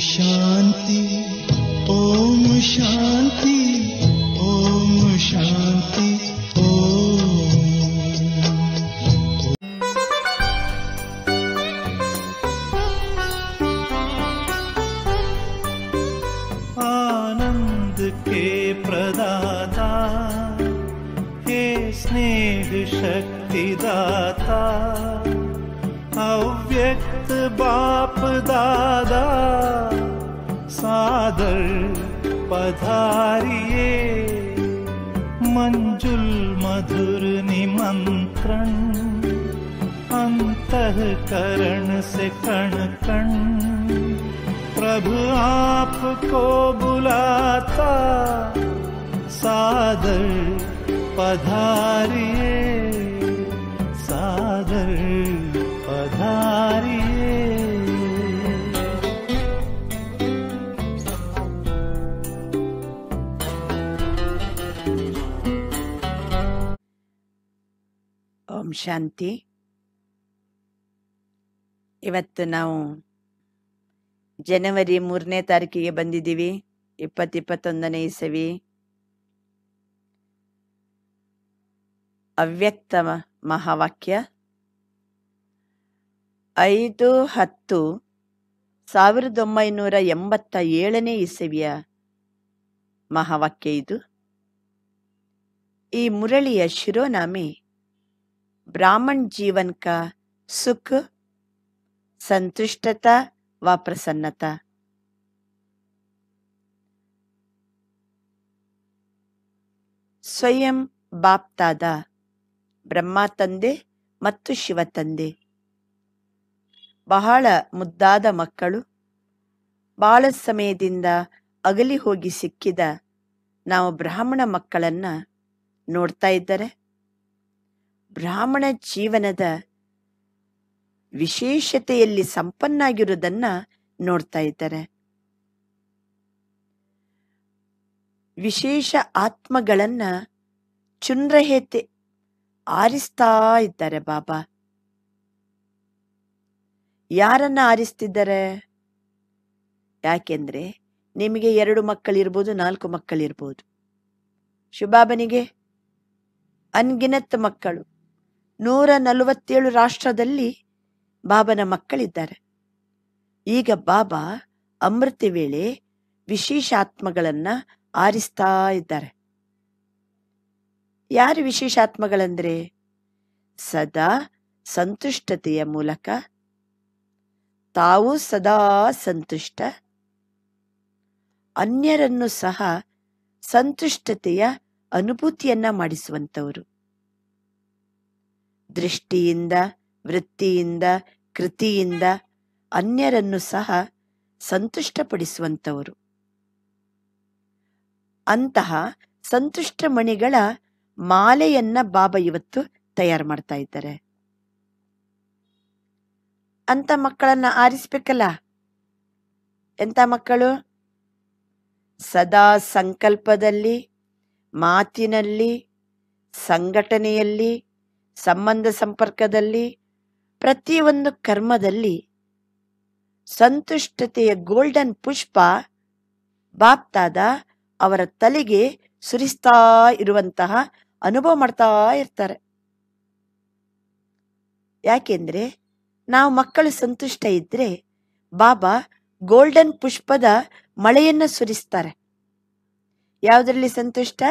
शांति ओम शांति ओम शांति आनंद के प्रदाता हे स्नेह शक्तिदाता अव्यक्त बाप दादा सादर पधारिए। मंजुल मधुर निमंत्रण, अंतकरण से कण कण प्रभु आपको बुलाता, सादर पधारिए। सादर पधारिए। ಓಂ ಶಾಂತಿ. ಇವತ್ತು ನಾವು ಜನವರಿ ಮೂರನೇ ತಾರೀಕಿಗೆ ಬಂದಿದ್ದೀವಿ ಇಪ್ಪತ್ತು ಇಪ್ಪತ್ತೊಂದನೇ ಇಸವಿ. ಅವ್ಯಕ್ತ ಮಹಾವಾಕ್ಯ. ಐದು ಹತ್ತು ಸಾವಿರದ ಒಂಬೈನೂರ ಎಂಬತ್ತ ಏಳನೇ ಇಸವಿಯ ಮಹಾವಾಕ್ಯ ಇದು. ಈ ಮುರಳಿಯ ಶಿರೋನಾಮೆ ब्राह्मण जीवन का सुख संतुष्टता व प्रसन्नता ಸ್ವಯಂ ಬಾಪ್ತಾದ ಬ್ರಹ್ಮ ತಂದೆ ಮತ್ತು ಶಿವ ತಂದೆ ಬಹಳ ಮುದ್ದಾದ ಮಕ್ಕಳು ಬಹಳ ಸಮಯದಿಂದ ಅಗಲಿ ಹೋಗಿ ಸಿಕ್ಕಿದ ನಾವು ಬ್ರಾಹ್ಮಣ ಮಕ್ಕಳನ್ನ ನೋಡ್ತಾ ಇದ್ದಾರೆ ಬ್ರಾಹ್ಮಣ ಜೀವನದ ವಿಶೇಷತೆಯಲ್ಲಿ ಸಂಪನ್ನಾಗಿರುವುದನ್ನ ನೋಡ್ತಾ ಇದ್ದಾರೆ. ವಿಶೇಷ ಆತ್ಮಗಳನ್ನ ಚುನ್ರಹೇತೆ ಆರಿಸ್ತಾ ಇದ್ದಾರೆ ಬಾಬಾ. ಯಾರನ್ನ ಆರಿಸ್ತಿದ್ದಾರೆ? ಯಾಕೆಂದ್ರೆ ನಿಮಗೆ ಎರಡು ಮಕ್ಕಳಿರ್ಬೋದು, ನಾಲ್ಕು ಮಕ್ಕಳಿರ್ಬೋದು. ಶುಭಾಬನಿಗೆ, ಅನ್ಗಿನತ್ ಮಕ್ಕಳು. ನೂರ ನಲವತ್ತೇಳು ರಾಷ್ಟ್ರದಲ್ಲಿ ಬಾಬನ ಮಕ್ಕಳಿದ್ದಾರೆ. ಈಗ ಬಾಬಾ ಅಮೃತ ವೇಳೆ ವಿಶೇಷಾತ್ಮಗಳನ್ನ ಆರಿಸ್ತಾ ಇದ್ದಾರೆ. ಯಾರು ವಿಶೇಷಾತ್ಮಗಳಂದ್ರೆ? ಸದಾ ಸಂತುಷ್ಟತೆಯ ಮೂಲಕ. ತಾವು ಸದಾ ಸಂತುಷ್ಟ. ಅನ್ಯರನ್ನು ಸಹ ಸಂತುಷ್ಟತೆಯ ಅನುಭೂತಿಯನ್ನ ಮಾಡಿಸುವಂತವರು ದೃಷ್ಟಿಯಿಂದ, ವೃತ್ತಿಯಿಂದ, ಕೃತಿಯಿಂದ ಅನ್ಯರನ್ನು ಸಹ ಸಂತುಷ್ಟಪಡಿಸುವಂಥವರು. ಅಂತಹ ಸಂತುಷ್ಟ ಮಣಿಗಳ ಮಾಲೆಯನ್ನ ಬಾಬಾ ಇವತ್ತು ತಯಾರು ಮಾಡ್ತಾ ಇದ್ದಾರೆ. ಅಂತ ಮಕ್ಕಳನ್ನ ಆರಿಸ್ಬೇಕಲ್ಲ? ಎಂತ ಮಕ್ಕಳು? ಸದಾ ಸಂಕಲ್ಪದಲ್ಲಿ, ಮಾತಿನಲ್ಲಿ, ಸಂಘಟನೆಯಲ್ಲಿ ಸಂಬಂಧ ಸಂಪರ್ಕದಲ್ಲಿ, ಪ್ರತಿಯೊಂದು ಕರ್ಮದಲ್ಲಿ ಸಂತುಷ್ಟತೆಯ ಗೋಲ್ಡನ್ ಪುಷ್ಪ ಬಾಪ್ತಾದ ಅವರ ತಲೆಗೆ ಸುರಿಸ್ತಾ ಇರುವಂತಹ ಅನುಭವ ಮಾಡ್ತಾ ಇರ್ತಾರೆ. ಯಾಕೆಂದ್ರೆ ನಾವು ಮಕ್ಕಳು ಸಂತುಷ್ಟ ಇದ್ರೆ ಬಾಬಾ ಗೋಲ್ಡನ್ ಪುಷ್ಪದ ಮಳೆಯನ್ನ ಸುರಿಸ್ತಾರೆ. ಯಾವುದರಲ್ಲಿ ಸಂತುಷ್ಟ?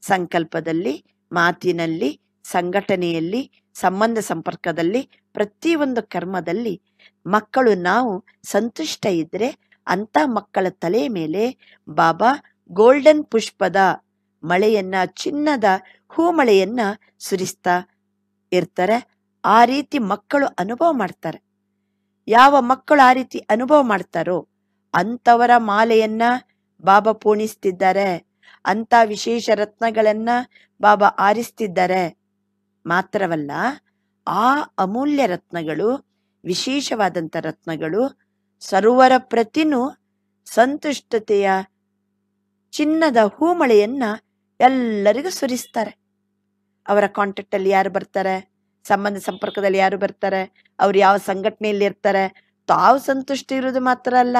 ಸಂಕಲ್ಪದಲ್ಲಿ, ಮಾತಿನಲ್ಲಿ ಸಂಘಟನೆಯಲ್ಲಿ, ಸಂಬಂಧ ಸಂಪರ್ಕದಲ್ಲಿ, ಪ್ರತಿಯೊಂದು ಕರ್ಮದಲ್ಲಿ ಮಕ್ಕಳು ನಾವು ಸಂತುಷ್ಟ ಇದ್ರೆ ಅಂತ ಮಕ್ಕಳ ತಲೆ ಮೇಲೆ ಬಾಬಾ ಗೋಲ್ಡನ್ ಪುಷ್ಪದ ಮಳೆಯನ್ನ, ಚಿನ್ನದ ಹೂಮಳೆಯನ್ನ ಸುರಿಸ್ತಾ ಇರ್ತಾರೆ. ಆ ರೀತಿ ಮಕ್ಕಳು ಅನುಭವ ಮಾಡ್ತಾರೆ. ಯಾವ ಮಕ್ಕಳು ಆ ರೀತಿ ಅನುಭವ ಮಾಡ್ತಾರೋ ಅಂತವರ ಮಾಲೆಯನ್ನ ಬಾಬಾ ಪೂಣಿಸ್ತಿದ್ದಾರೆ. ಅಂಥ ವಿಶೇಷ ರತ್ನಗಳನ್ನ ಬಾಬಾ ಆರಿಸ್ತಿದ್ದಾರೆ. ಮಾತ್ರವಲ್ಲ, ಆ ಅಮೂಲ್ಯ ರತ್ನಗಳು, ವಿಶೇಷವಾದಂಥ ರತ್ನಗಳು, ಸರೋವರ ಪ್ರತಿನೂ ಸಂತುಷ್ಟತೆಯ ಚಿನ್ನದ ಹೂಮಳೆಯನ್ನ ಎಲ್ಲರಿಗೂ ಸುರಿಸ್ತಾರೆ. ಅವರ ಕಾಂಟ್ಯಾಕ್ಟಲ್ಲಿ ಯಾರು ಬರ್ತಾರೆ, ಸಂಬಂಧ ಸಂಪರ್ಕದಲ್ಲಿ ಯಾರು ಬರ್ತಾರೆ, ಅವ್ರು ಯಾವ ಸಂಘಟನೆಯಲ್ಲಿ ಇರ್ತಾರೆ, ತಾವು ಸಂತುಷ್ಟ ಇರುವುದು ಮಾತ್ರ ಅಲ್ಲ,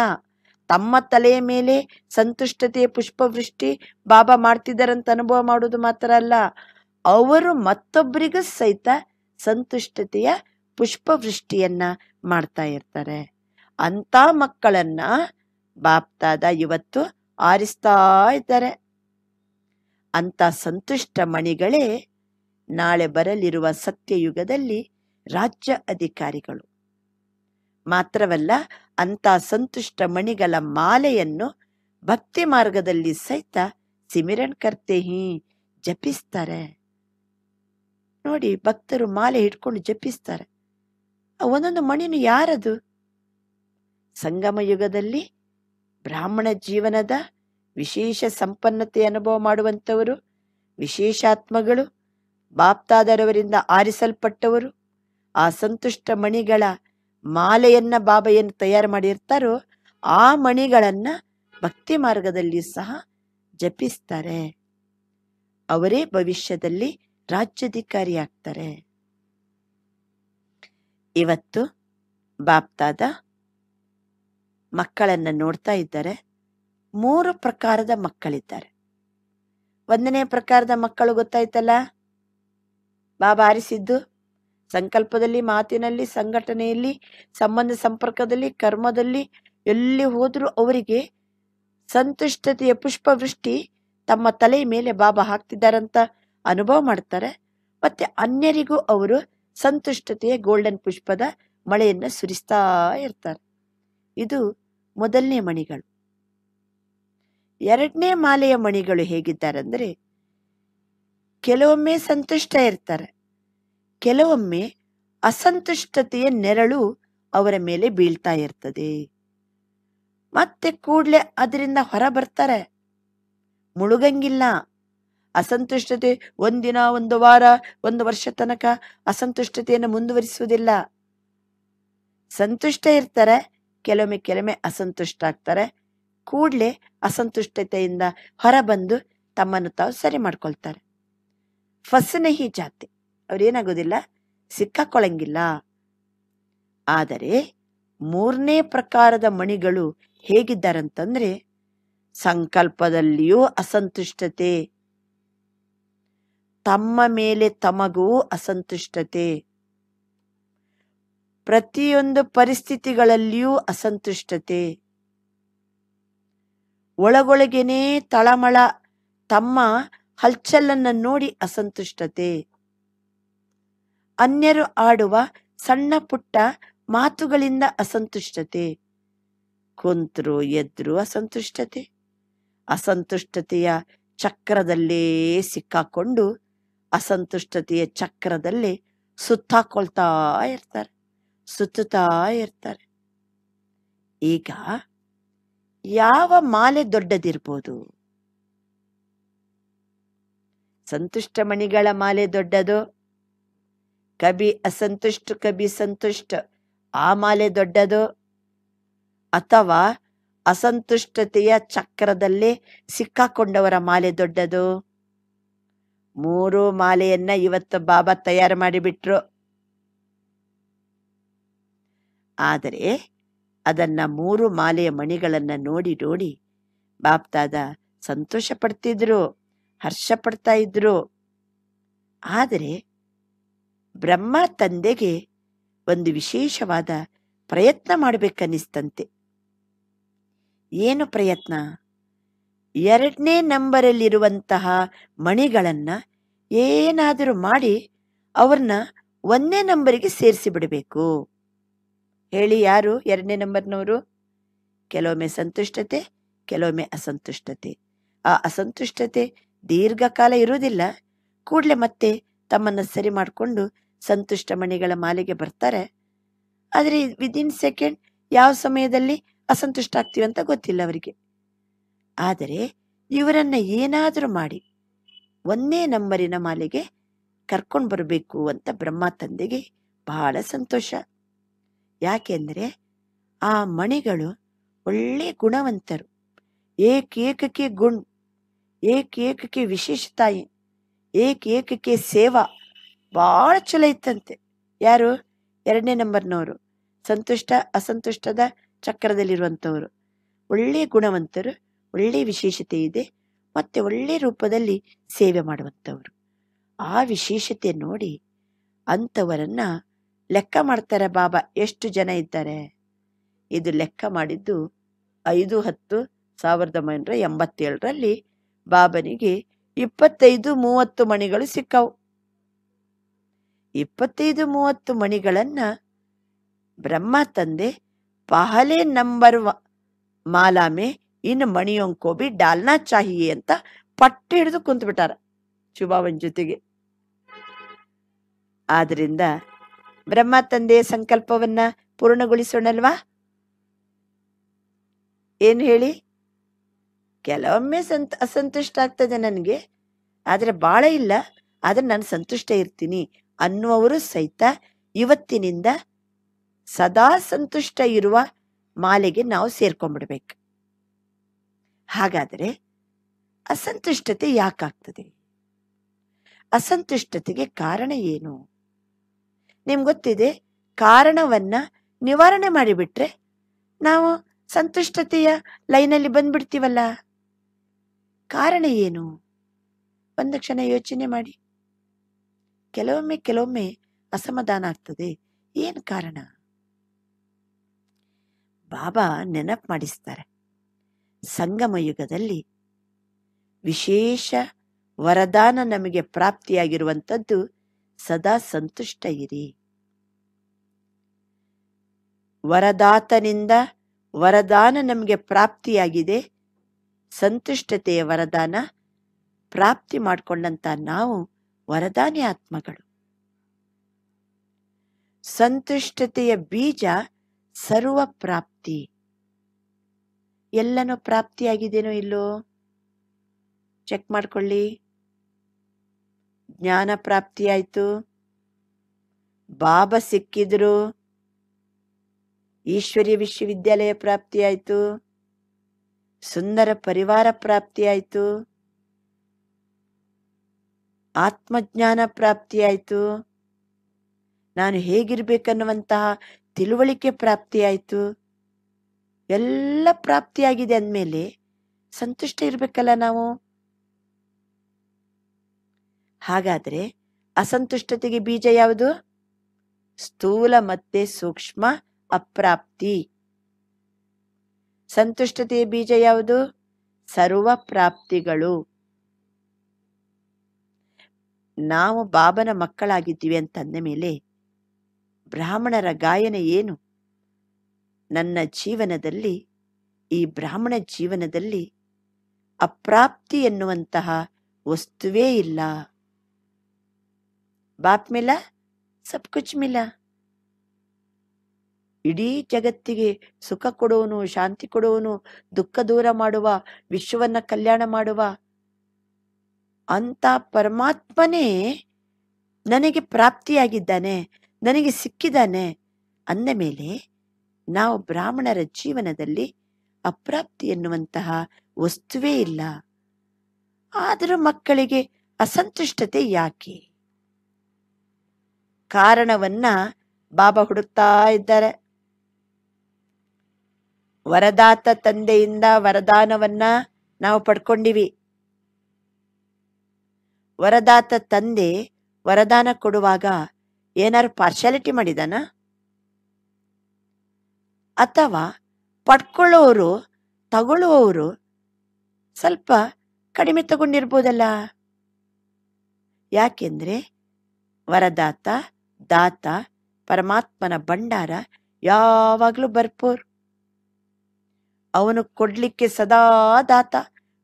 ತಮ್ಮ ತಲೆಯ ಮೇಲೆ ಸಂತುಷ್ಟತೆಯ ಪುಷ್ಪವೃಷ್ಟಿ ಬಾಬಾ ಮಾಡ್ತಿದ್ದಾರಂತ ಅನುಭವ ಮಾಡೋದು ಮಾತ್ರ ಅಲ್ಲ. ಅವರು ಮತ್ತೊಬ್ಬರಿಗೂ ಸಹಿತ ಸಂತುಷ್ಟತೆಯ ಪುಷ್ಪವೃಷ್ಟಿಯನ್ನ ಮಾಡ್ತಾ ಇರ್ತಾರೆ. ಅಂತ ಮಕ್ಕಳನ್ನ ಬಾಪ್ತಾದ ಇವತ್ತು ಆರಿಸ್ತಾ ಇದ್ದಾರೆ. ಅಂತ ಸಂತುಷ್ಟ ಮಣಿಗಳೇ ನಾಳೆ ಬರಲಿರುವ ಸತ್ಯಯುಗದಲ್ಲಿ ರಾಜ್ಯ ಅಧಿಕಾರಿಗಳು. ಮಾತ್ರವಲ್ಲ ಅಂತ ಸಂತುಷ್ಟ ಮಣಿಗಳ ಮಾಲೆಯನ್ನು ಭಕ್ತಿ ಮಾರ್ಗದಲ್ಲಿ ಸಹಿತ ಸಿಮಿರಣ್ ಕರ್ತೇಹಿ ಜಪಿಸ್ತಾರೆ. ನೋಡಿ ಭಕ್ತರು ಮಾಲೆ ಹಿಡ್ಕೊಂಡು ಜಪಿಸ್ತಾರೆ. ಒಂದೊಂದು ಮಣಿನು ಯಾರದು? ಸಂಗಮ ಯುಗದಲ್ಲಿ ಬ್ರಾಹ್ಮಣ ಜೀವನದ ವಿಶೇಷ ಸಂಪನ್ನತೆ ಅನುಭವ ಮಾಡುವಂಥವರು, ವಿಶೇಷಾತ್ಮಗಳು, ಬಾಪ್ತಾದರವರಿಂದ ಆರಿಸಲ್ಪಟ್ಟವರು, ಆ ಸಂತುಷ್ಟ ಮಣಿಗಳ ಮಾಲೆಯನ್ನ ಬಾಬಾ ತಯಾರು ಮಾಡಿರ್ತಾರೋ, ಆ ಮಣಿಗಳನ್ನ ಭಕ್ತಿ ಮಾರ್ಗದಲ್ಲಿ ಸಹ ಜಪಿಸ್ತಾರೆ. ಅವರೇ ಭವಿಷ್ಯದಲ್ಲಿ ರಾಜ್ಯಾಧಿಕಾರಿ ಆಗ್ತಾರೆ. ಇವತ್ತು ಬಾಪ್ತಾದ ಮಕ್ಕಳನ್ನ ನೋಡ್ತಾ ಇದ್ದಾರೆ. ಮೂರು ಪ್ರಕಾರದ ಮಕ್ಕಳಿದ್ದಾರೆ. ಒಂದನೇ ಪ್ರಕಾರದ ಮಕ್ಕಳು ಗೊತ್ತಾಯ್ತಲ್ಲ? ಬಾಬಾ ಆರಿಸಿದ್ದು ಸಂಕಲ್ಪದಲ್ಲಿ, ಮಾತಿನಲ್ಲಿ, ಸಂಘಟನೆಯಲ್ಲಿ, ಸಂಬಂಧ ಸಂಪರ್ಕದಲ್ಲಿ, ಕರ್ಮದಲ್ಲಿ ಎಲ್ಲಿ ಹೋದರೂ ಅವರಿಗೆ ಸಂತುಷ್ಟತೆಯ ಪುಷ್ಪವೃಷ್ಟಿ ತಮ್ಮ ತಲೆ ಮೇಲೆ ಬಾಬಾ ಹಾಕ್ತಿದ್ದಾರಂತ ಅನುಭವ ಮಾಡ್ತಾರೆ. ಮತ್ತೆ ಅನ್ಯರಿಗೂ ಅವರು ಸಂತುಷ್ಟತೆಯ ಗೋಲ್ಡನ್ ಪುಷ್ಪದ ಮಳೆಯನ್ನ ಸುರಿಸ್ತಾ ಇರ್ತಾರೆ. ಇದು ಮೊದಲನೇ ಮಣಿಗಳು. ಎರಡನೇ ಮಾಲೆಯ ಮಣಿಗಳು ಹೇಗಿದ್ದಾರೆ ಅಂದ್ರೆ ಕೆಲವೊಮ್ಮೆ ಸಂತುಷ್ಟ ಇರ್ತಾರೆ, ಕೆಲವೊಮ್ಮೆ ಅಸಂತುಷ್ಟತೆಯ ನೆರಳು ಅವರ ಮೇಲೆ ಬೀಳ್ತಾ ಇರ್ತದೆ. ಮತ್ತೆ ಕೂಡಲೇ ಅದರಿಂದ ಹೊರ ಬರ್ತಾರೆ. ಮುಳುಗಂಗಿಲ್ಲ. ಅಸಂತುಷ್ಟತೆ ಒಂದಿನ ಒಂದು ವಾರ, ಒಂದು ವರ್ಷ ತನಕ ಅಸಂತುಷ್ಟತೆಯನ್ನು ಮುಂದುವರಿಸುವುದಿಲ್ಲ. ಸಂತುಷ್ಟ ಇರ್ತಾರೆ, ಕೆಲವೊಮ್ಮೆ ಕೆಲವೊಮ್ಮೆ ಅಸಂತುಷ್ಟ ಆಗ್ತಾರೆ. ಕೂಡಲೇ ಅಸಂತುಷ್ಟತೆಯಿಂದ ಹೊರಬಂದು ತಮ್ಮನ್ನು ತಾವು ಸರಿ ಮಾಡ್ಕೊಳ್ತಾರೆ. ಫಸನಹಿ ಜಾತಿ, ಅವ್ರೇನಾಗೋದಿಲ್ಲ ಸಿಕ್ಕಾಕೊಳ್ಳಂಗಿಲ್ಲ ಆದರೆ ಮೂರನೇ ಪ್ರಕಾರದ ಮಣಿಗಳು ಹೇಗಿದ್ದಾರಂತಂದ್ರೆ ಸಂಕಲ್ಪದಲ್ಲಿಯೂ ಅಸಂತುಷ್ಟತೆ. ತಮ್ಮ ಮೇಲೆ ತಮಗೂ ಅಸಂತುಷ್ಟತೆ. ಪ್ರತಿಯೊಂದು ಪರಿಸ್ಥಿತಿಗಳಲ್ಲಿಯೂ ಅಸಂತುಷ್ಟತೆ. ಒಳಗೊಳಗೇನೆ ತಳಮಳ, ತಮ್ಮ ಹಲ್ಚಲನ್ನ ನೋಡಿ ಅಸಂತುಷ್ಟತೆ. ಅನ್ಯರು ಆಡುವ ಸಣ್ಣ ಪುಟ್ಟ ಮಾತುಗಳಿಂದ ಅಸಂತುಷ್ಟತೆ. ಕುಂತರು, ಎದ್ರು ಅಸಂತುಷ್ಟತೆ. ಅಸಂತುಷ್ಟತೆಯ ಚಕ್ರದಲ್ಲೇ ಸಿಕ್ಕಾಕೊಂಡು ಅಸಂತುಷ್ಟತೆಯ ಚಕ್ರದಲ್ಲಿ ಸುತ್ತಾಕೊಳ್ತಾ ಇರ್ತಾರೆ, ಸುತ್ತುತ್ತಾ ಇರ್ತಾರೆ. ಈಗ ಯಾವ ಮಾಲೆ ದೊಡ್ಡದಿರ್ಬೋದು? ಸಂತುಷ್ಟ ಮಣಿಗಳ ಮಾಲೆ ದೊಡ್ಡದು, ಕಬಿ ಅಸಂತುಷ್ಟ, ಕಬಿ ಸಂತುಷ್ಟ, ಆ ಮಾಲೆ ದೊಡ್ಡದು. ಅಥವಾ ಅಸಂತುಷ್ಟತೆಯ ಚಕ್ರದಲ್ಲಿ ಸಿಕ್ಕಾಕೊಂಡವರ ಮಾಲೆ ದೊಡ್ಡದು? ಮೂರು ಮಾಲೆಯನ್ನ ಇವತ್ತು ಬಾಬಾ ತಯಾರು ಮಾಡಿಬಿಟ್ರು. ಆದರೆ ಅದನ್ನ ಮೂರು ಮಾಲೆಯ ಮಣಿಗಳನ್ನ ನೋಡಿ ನೋಡಿ ಬಾಪ್ತಾದ ಸಂತೋಷ ಪಡ್ತಿದ್ರು ಹರ್ಷ ಪಡ್ತಾ ಇದ್ರು. ಆದರೆ ಬ್ರಹ್ಮ ತಂದೆಗೆ ಒಂದು ವಿಶೇಷವಾದ ಪ್ರಯತ್ನ ಮಾಡ್ಬೇಕನ್ನಿಸ್ತಂತೆ. ಏನು ಪ್ರಯತ್ನ? ಎರಡನೇ ನಂಬರಲ್ಲಿರುವಂತಹ ಮಣಿಗಳನ್ನ ಏನಾದರೂ ಮಾಡಿ ಅವ್ರನ್ನ ಒಂದನೇ ನಂಬರಿಗೆ ಸೇರಿಸಿ ಬಿಡಬೇಕು ಹೇಳಿ ಯಾರು ಎರಡನೇ ನಂಬರ್ನವರು? ಕೆಲವೊಮ್ಮೆ ಸಂತುಷ್ಟತೆ, ಕೆಲವೊಮ್ಮೆ ಅಸಂತುಷ್ಟತೆ. ಆ ಅಸಂತುಷ್ಟತೆ ದೀರ್ಘಕಾಲ ಇರುವುದಿಲ್ಲ. ಕೂಡಲೇ ಮತ್ತೆ ತಮ್ಮನ್ನ ಸರಿ ಮಾಡಿಕೊಂಡು ಸಂತುಷ್ಟ ಮಣಿಗಳ ಮಾಲೆಗೆ ಬರ್ತಾರೆ. ಆದರೆ ವಿದಿನ್ ಸೆಕೆಂಡ್ ಯಾವ ಸಮಯದಲ್ಲಿ ಅಸಂತುಷ್ಟ ಆಗ್ತೀವಿ ಅಂತ ಗೊತ್ತಿಲ್ಲ ಅವರಿಗೆ. ಆದರೆ ಇವರನ್ನ ಏನಾದರೂ ಮಾಡಿ ಒಂದೇ ನಂಬರಿನ ಮಾಲೆಗೆ ಕರ್ಕೊಂಡು ಬರಬೇಕು ಅಂತ ಬ್ರಹ್ಮ ತಂದೆಗೆ ಬಹಳ ಸಂತೋಷ. ಯಾಕೆಂದರೆ ಆ ಮಣಿಗಳು ಒಳ್ಳೆ ಗುಣವಂತರು. ಏಕೇಕಕ್ಕೆ ಏಕಕ್ಕೆ ಗುಣ್ ಏಕ್ ಏಕಕ್ಕೆ ವಿಶೇಷತಾಯಿ, ಏಕೇಕಕ್ಕೆ ಏಕಕ್ಕೆ ಸೇವಾ ಭಾಳ ಚಲೋ ಇತ್ತಂತೆ. ಯಾರು? ಎರಡನೇ ನಂಬರ್ನವರು. ಸಂತುಷ್ಟ, ಅಸಂತುಷ್ಟದ ಚಕ್ರದಲ್ಲಿರುವಂಥವರು ಒಳ್ಳೆಯ ಗುಣವಂತರು ಒಳ್ಳೆಯ ವಿಶೇಷತೆ ಇದೆ. ಮತ್ತೆ ಒಳ್ಳೆ ರೂಪದಲ್ಲಿ ಸೇವೆ ಮಾಡುವಂಥವ್ರು. ಆ ವಿಶೇಷತೆ ನೋಡಿ ಅಂಥವರನ್ನ ಲೆಕ್ಕ ಮಾಡ್ತಾರೆ, ಬಾಬಾ, ಎಷ್ಟು ಜನ ಇದ್ದಾರೆ? ಇದು ಲೆಕ್ಕ ಮಾಡಿದ್ದು ಐದು ಹತ್ತು ಸಾವಿರದ ಒಂಬೈನೂರ ಎಂಬತ್ತೇಳರಲ್ಲಿ ಬಾಬನಿಗೆ ಇಪ್ಪತ್ತೈದು ಮೂವತ್ತು ಮಣಿಗಳು ಸಿಕ್ಕವು. ಇಪ್ಪತ್ತೈದು ಮೂವತ್ತು ಮಣಿಗಳನ್ನ ಬ್ರಹ್ಮ ತಂದೆ ಪಹಲೆ ನಂಬರ್ ಮಾಲಾಮೆ ಇನ್ನು ಮಣಿಯೊಂಕೋ ಕೋಬಿ, ಡಾಲ್ನಾ ಚಾಹಿ ಅಂತ ಪಟ್ಟು ಹಿಡಿದು ಕುಂತ್ಬಿಟ್ಟಾರ ಶುಭಾವನ್ ಜೊತೆಗೆ. ಆದ್ರಿಂದ ಬ್ರಹ್ಮ ತಂದೆಯ ಸಂಕಲ್ಪವನ್ನ ಪೂರ್ಣಗೊಳಿಸೋಣಲ್ವಾ? ಏನ್ ಹೇಳಿ? ಕೆಲವೊಮ್ಮೆ ಸಂತ, ಅಸಂತುಷ್ಟ ಆಗ್ತದೆ ನನಗೆ, ಆದ್ರೆ ಬಾಳ ಇಲ್ಲ, ಆದ್ರೆ ನಾನು ಸಂತುಷ್ಟ ಇರ್ತೀನಿ ಅನ್ನುವರು ಸಹಿತ ಇವತ್ತಿನಿಂದ ಸದಾ ಸಂತುಷ್ಟ ಇರುವ ಮಾಲೆಗೆ ನಾವು ಸೇರ್ಕೊಂಡ್ಬಿಡ್ಬೇಕು. ಹಾಗಾದರೆ ಅಸಂತುಷ್ಟತೆ ಯಾಕಾಗ್ತದೆ? ಅಸಂತುಷ್ಟತೆಗೆ ಕಾರಣ ಏನು? ನಿಮ್ಗೆ ಗೊತ್ತಿದೆ, ಕಾರಣವನ್ನ ನಿವಾರಣೆ ಮಾಡಿಬಿಟ್ರೆ ನಾವು ಸಂತುಷ್ಟತೆಯ ಲೈನಲ್ಲಿ ಬಂದ್ಬಿಡ್ತೀವಲ್ಲ. ಕಾರಣ ಏನು? ಒಂದು ಕ್ಷಣ ಯೋಚನೆ ಮಾಡಿ. ಕೆಲವೊಮ್ಮೆ ಕೆಲವೊಮ್ಮೆ ಅಸಮಾಧಾನ ಆಗ್ತದೆ. ಏನು ಕಾರಣ? ಬಾಬಾ ನೆನಪು ಮಾಡಿಸ್ತಾರೆ. ಸಂಗಮ ಯುಗದಲ್ಲಿ ವಿಶೇಷ ವರದಾನ ನಮಗೆ ಪ್ರಾಪ್ತಿಯಾಗಿರುವಂಥದ್ದು ಸದಾ ಸಂತುಷ್ಟ ಇರಿ. ವರದಾತನಿಂದ ವರದಾನ ನಮಗೆ ಪ್ರಾಪ್ತಿಯಾಗಿದೆ, ಸಂತುಷ್ಟತೆಯ ವರದಾನ ಪ್ರಾಪ್ತಿ ಮಾಡಿಕೊಂಡಂತ ನಾವು ವರದಾನಿ ಆತ್ಮಗಳು. ಸಂತುಷ್ಟತೆಯ ಬೀಜ ಸರ್ವ ಪ್ರಾಪ್ತಿ ಎಲ್ಲನೂ ಪ್ರಾಪ್ತಿಯಾಗಿದೆನೋ ಇಲ್ಲೋ? ಚೆಕ್ ಮಾಡ್ಕೊಳ್ಳಿ. ಜ್ಞಾನ ಪ್ರಾಪ್ತಿಯಾಯ್ತು. ಬಾಬಾ ಸಿಕ್ಕಿದ್ರು. ಈಶ್ವರಿ ವಿಶ್ವವಿದ್ಯಾಲಯ ಪ್ರಾಪ್ತಿಯಾಯ್ತು. ಸುಂದರ ಪರಿವಾರ ಪ್ರಾಪ್ತಿಯಾಯ್ತು. ಆತ್ಮಜ್ಞಾನ ಪ್ರಾಪ್ತಿಯಾಯ್ತು. ನಾನು ಹೇಗಿರ್ಬೇಕನ್ನುವಂತಹ ತಿಳುವಳಿಕೆ ಪ್ರಾಪ್ತಿಯಾಯ್ತು. ಎಲ್ಲ ಪ್ರಾಪ್ತಿಯಾಗಿದೆ ಅಂದಮೇಲೆ ಸಂತುಷ್ಟ ಇರಬೇಕಲ್ಲ ನಾವು? ಹಾಗಾದರೆ ಅಸಂತುಷ್ಟತೆಗೆ ಬೀಜ ಯಾವುದು? ಸ್ಥೂಲ ಮತ್ತೆ ಸೂಕ್ಷ್ಮ ಅಪ್ರಾಪ್ತಿ. ಸಂತುಷ್ಟತೆಯ ಬೀಜ ಯಾವುದು? ಸರ್ವ ಪ್ರಾಪ್ತಿಗಳು. ನಾವು ಬಾಬನ ಮಕ್ಕಳಾಗಿದ್ದೀವಿ ಅಂತಂದ ಮೇಲೆ ಬ್ರಾಹ್ಮಣರ ಗಾಯನ ಏನು? ನನ್ನ ಜೀವನದಲ್ಲಿ, ಈ ಬ್ರಾಹ್ಮಣ ಜೀವನದಲ್ಲಿ ಅಪ್ರಾಪ್ತಿ ಎನ್ನುವಂತಹ ವಸ್ತುವೇ ಇಲ್ಲ. ಬಾಪ್ ಮಿಲ, ಸಬ್ ಕುಚ್ ಮಿಲ. ಇಡೀ ಜಗತ್ತಿಗೆ ಸುಖ ಕೊಡುವನು, ಶಾಂತಿ ಕೊಡುವನು, ದುಃಖ ದೂರ ಮಾಡುವ, ವಿಶ್ವವನ್ನ ಕಲ್ಯಾಣ ಮಾಡುವ ಅಂತ ಪರಮಾತ್ಮನೇ ನನಗೆ ಪ್ರಾಪ್ತಿಯಾಗಿದ್ದಾನೆ, ನನಗೆ ಸಿಕ್ಕಿದ್ದಾನೆ. ಅಂದ ಮೇಲೆ ನಾವು ಬ್ರಾಹ್ಮಣರ ಜೀವನದಲ್ಲಿ ಅಪ್ರಾಪ್ತಿ ಎನ್ನುವಂತಹ ವಸ್ತುವೇ ಇಲ್ಲ. ಆದರೂ ಮಕ್ಕಳಿಗೆ ಅಸಂತುಷ್ಟತೆ ಯಾಕೆ? ಕಾರಣವನ್ನ ಬಾಬಾ ಹುಡುಕ್ತಾ ಇದ್ದಾರೆ. ವರದಾತ ತಂದೆಯಿಂದ ವರದಾನವನ್ನ ನಾವು ಪಡ್ಕೊಂಡಿವಿ. ವರದಾತ ತಂದೆ ವರದಾನ ಕೊಡುವಾಗ ಏನಾರು ಪಾರ್ಶಾಲಿಟಿ ಮಾಡಿದಾನ? ಅಥವಾ ಪಡ್ಕೊಳ್ಳೋರು, ತಗೊಳ್ಳುವವರು ಸ್ವಲ್ಪ ಕಡಿಮೆ ತಗೊಂಡಿರ್ಬೋದಲ್ಲ? ಯಾಕೆಂದ್ರೆ ವರದಾತ, ದಾತ, ಪರಮಾತ್ಮನ ಭಂಡಾರ ಯಾವಾಗಲೂ ಬರ್ಪೋರ್. ಅವನು ಕೊಡ್ಲಿಕ್ಕೆ ಸದಾ ದಾತ,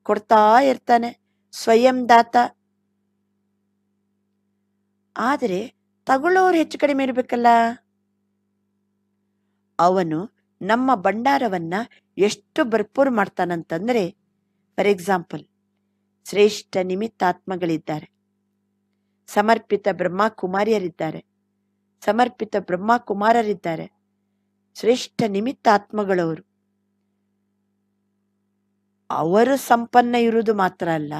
ಕೊಡ್ತಾ ಇರ್ತಾನೆ, ಸ್ವಯಂ ದಾತ. ಆದರೆ ತಗೊಳ್ಳೋರು ಹೆಚ್ಚು ಕಡಿಮೆ ಇರಬೇಕಲ್ಲ? ಅವನು ನಮ್ಮ ಭಂಡಾರವನ್ನ ಎಷ್ಟು ಭರ್ಪೂರ್ ಮಾಡ್ತಾನಂತಂದ್ರೆ, ಫಾರ್ ಎಕ್ಸಾಂಪಲ್, ಶ್ರೇಷ್ಠ ನಿಮಿತ್ತಾತ್ಮಗಳಿದ್ದಾರೆ. ಸಮರ್ಪಿತ ಬ್ರಹ್ಮ ಕುಮಾರಿಯರಿದ್ದಾರೆ ಸಮರ್ಪಿತ ಬ್ರಹ್ಮ ಕುಮಾರರಿದ್ದಾರೆ ಶ್ರೇಷ್ಠ ನಿಮಿತ್ತಾತ್ಮಗಳವರು. ಅವರು ಸಂಪನ್ನ ಇರುವುದು ಮಾತ್ರ ಅಲ್ಲ,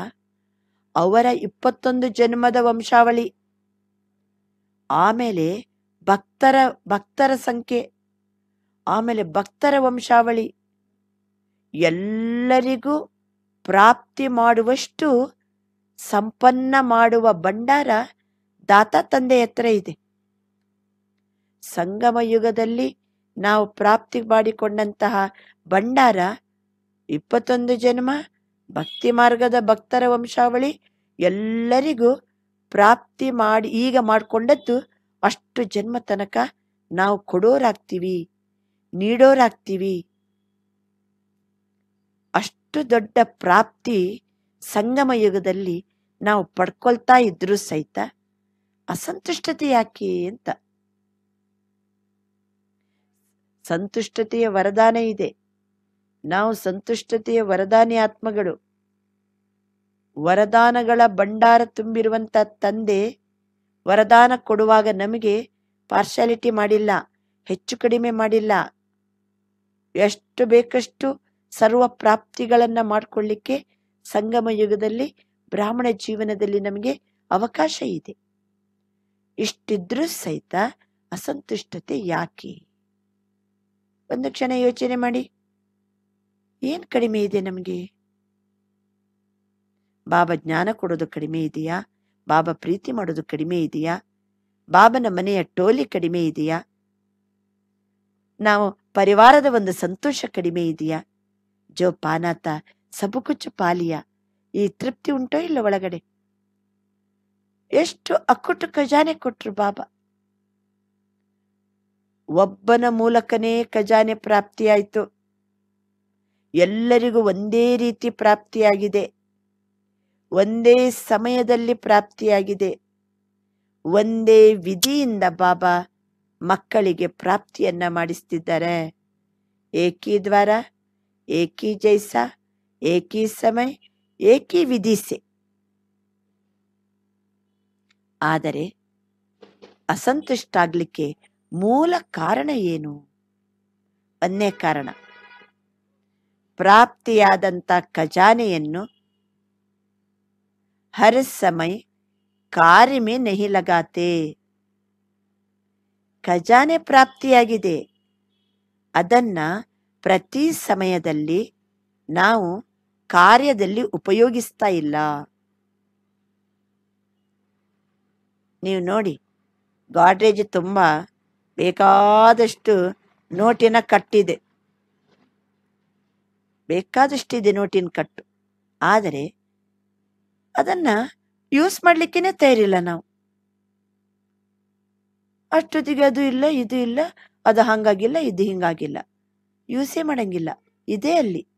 ಅವರ ಇಪ್ಪತ್ತೊಂದು ಜನ್ಮದ ವಂಶಾವಳಿ. ಆಮೇಲೆ ಭಕ್ತರ ಭಕ್ತರ ಸಂಖ್ಯೆ ಆಮೇಲೆ ಭಕ್ತರ ವಂಶಾವಳಿ. ಎಲ್ಲರಿಗೂ ಪ್ರಾಪ್ತಿ ಮಾಡುವಷ್ಟು ಸಂಪನ್ನ ಮಾಡುವ ಭಂಡಾರ ದಾತ ತಂದೆ ಹತ್ರ ಇದೆ. ಸಂಗಮ ಯುಗದಲ್ಲಿ ನಾವು ಪ್ರಾಪ್ತಿ ಮಾಡಿಕೊಂಡಂತಹ ಭಂಡಾರ ಇಪ್ಪತ್ತೊಂದು ಜನ್ಮ, ಭಕ್ತಿ ಮಾರ್ಗದ ಭಕ್ತರ ವಂಶಾವಳಿ ಎಲ್ಲರಿಗೂ ಪ್ರಾಪ್ತಿ ಮಾಡಿ ಈಗ ಮಾಡಿಕೊಂಡದ್ದು ಅಷ್ಟು ಜನ್ಮ ತನಕ ನಾವು ಕೊಡೋರಾಗ್ತೀವಿ. ನೀಡೋರಾಗ್ತೀವಿ. ಅಷ್ಟು ದೊಡ್ಡ ಪ್ರಾಪ್ತಿ ಸಂಗಮ ಯುಗದಲ್ಲಿ ನಾವು ಪಡ್ಕೊಳ್ತಾ ಇದ್ರೂ ಸಹಿತ ಅಸಂತುಷ್ಟತೆ ಯಾಕೆ ಅಂತ. ಸಂತುಷ್ಟತೆಯ ವರದಾನ ಇದೆ. ನಾವು ಸಂತುಷ್ಟತೆಯ ವರದಾನಿ ಆತ್ಮಗಳು. ವರದಾನಗಳ ಭಂಡಾರ ತುಂಬಿರುವಂತ ತಂದೆ ವರದಾನ ಕೊಡುವಾಗ ನಮಗೆ ಪಾರ್ಶಾಲಿಟಿ ಮಾಡಿಲ್ಲ, ಹೆಚ್ಚು ಕಡಿಮೆ ಮಾಡಿಲ್ಲ ಎಷ್ಟು ಬೇಕಷ್ಟು ಸರ್ವ ಪ್ರಾಪ್ತಿಗಳನ್ನು ಮಾಡಿಕೊಳ್ಳಿಕ್ಕೆ ಸಂಗಮ ಯುಗದಲ್ಲಿ ಬ್ರಾಹ್ಮಣ ಜೀವನದಲ್ಲಿ ನಮಗೆ ಅವಕಾಶ ಇದೆ. ಇಷ್ಟಿದ್ರೂ ಸಹಿತ ಅಸಂತುಷ್ಟತೆ ಯಾಕೆ? ಒಂದು ಕ್ಷಣ ಯೋಚನೆ ಮಾಡಿ. ಏನು ಕಡಿಮೆ ಇದೆ ನಮಗೆ? ಬಾಬಾ ಜ್ಞಾನ ಕೊಡೋದು ಕಡಿಮೆ ಇದೆಯಾ? ಬಾಬಾ ಪ್ರೀತಿ ಮಾಡೋದು ಕಡಿಮೆ ಇದೆಯಾ? ಬಾಬನ ಮನೆಯ ಟೋಲಿ ಕಡಿಮೆ ಇದೆಯಾ? ನಾವು ಪರಿವಾರದ ಒಂದು ಸಂತೋಷ ಕಡಿಮೆ ಇದೆಯಾ? ಜೋ ಪಾನಾತ ಸಬುಕುಚ್ಚು ಪಾಲಿಯ, ಈ ತೃಪ್ತಿ ಉಂಟೋ ಇಲ್ಲ ಒಳಗಡೆ? ಎಷ್ಟು ಅಕ್ಕುಟ್ಟು ಖಜಾನೆ ಕೊಟ್ರು ಬಾಬಾ? ಒಬ್ಬನ ಮೂಲಕನೇ ಖಜಾನೆ ಪ್ರಾಪ್ತಿಯಾಯಿತು. ಎಲ್ಲರಿಗೂ ಒಂದೇ ರೀತಿ ಪ್ರಾಪ್ತಿಯಾಗಿದೆ. ಒಂದೇ ಸಮಯದಲ್ಲಿ ಪ್ರಾಪ್ತಿಯಾಗಿದೆ. ಒಂದೇ ವಿಧಿಯಿಂದ ಬಾಬಾ ಮಕ್ಕಳಿಗೆ ಪ್ರಾಪ್ತಿಯನ್ನ ಮಾಡಿಸ್ತಿದ್ದಾರೆ. ಏಕಿ ದ್ವಾರ, ಏಕಿ ಜೈಸ, ಏಕಿ ಸಮಯ, ಏಕಿ ವಿಧಿಸೆ. ಆದರೆ ಅಸಂತುಷ್ಟಾಗ್ಲಿಕ್ಕೆ ಮೂಲ ಕಾರಣ ಏನು? ಒಂದೇ ಕಾರಣ, ಪ್ರಾಪ್ತಿಯಾದಂತ ಖಜಾನೆಯನ್ನು ಹರ ಸಮಯ ಕಾರ್ಯ ಖಜಾನೆ ಪ್ರಾಪ್ತಿಯಾಗಿದೆ. ಅದನ್ನ ಪ್ರತಿ ಸಮಯದಲ್ಲಿ ನಾವು ಕಾರ್ಯದಲ್ಲಿ ಉಪಯೋಗಿಸ್ತಾ ಇಲ್ಲ. ನೀವು ನೋಡಿ, ಗಾಡ್ರೇಜ್ ತುಂಬ ಬೇಕಾದಷ್ಟು ನೋಟಿನ ಕಟ್ಟಿದೆ. ಬೇಕಾದಷ್ಟಿದೆ ನೋಟಿನ ಕಟ್ಟು. ಆದರೆ ಅದನ್ನ ಯೂಸ್ ಮಾಡಲಿಕ್ಕೇನೆ ತಯಾರಿಲ್ಲ ನಾವು. ಅಷ್ಟೊತ್ತಿಗೆ ಅದು ಇಲ್ಲ, ಇದು ಇಲ್ಲ, ಅದು ಹಂಗಾಗಿಲ್ಲ, ಇದು ಹಿಂಗಾಗಿಲ್ಲ. ಯೂಸೇ ಮಾಡಂಗಿಲ್ಲ. ಇದೇ ಅಲ್ಲಿ.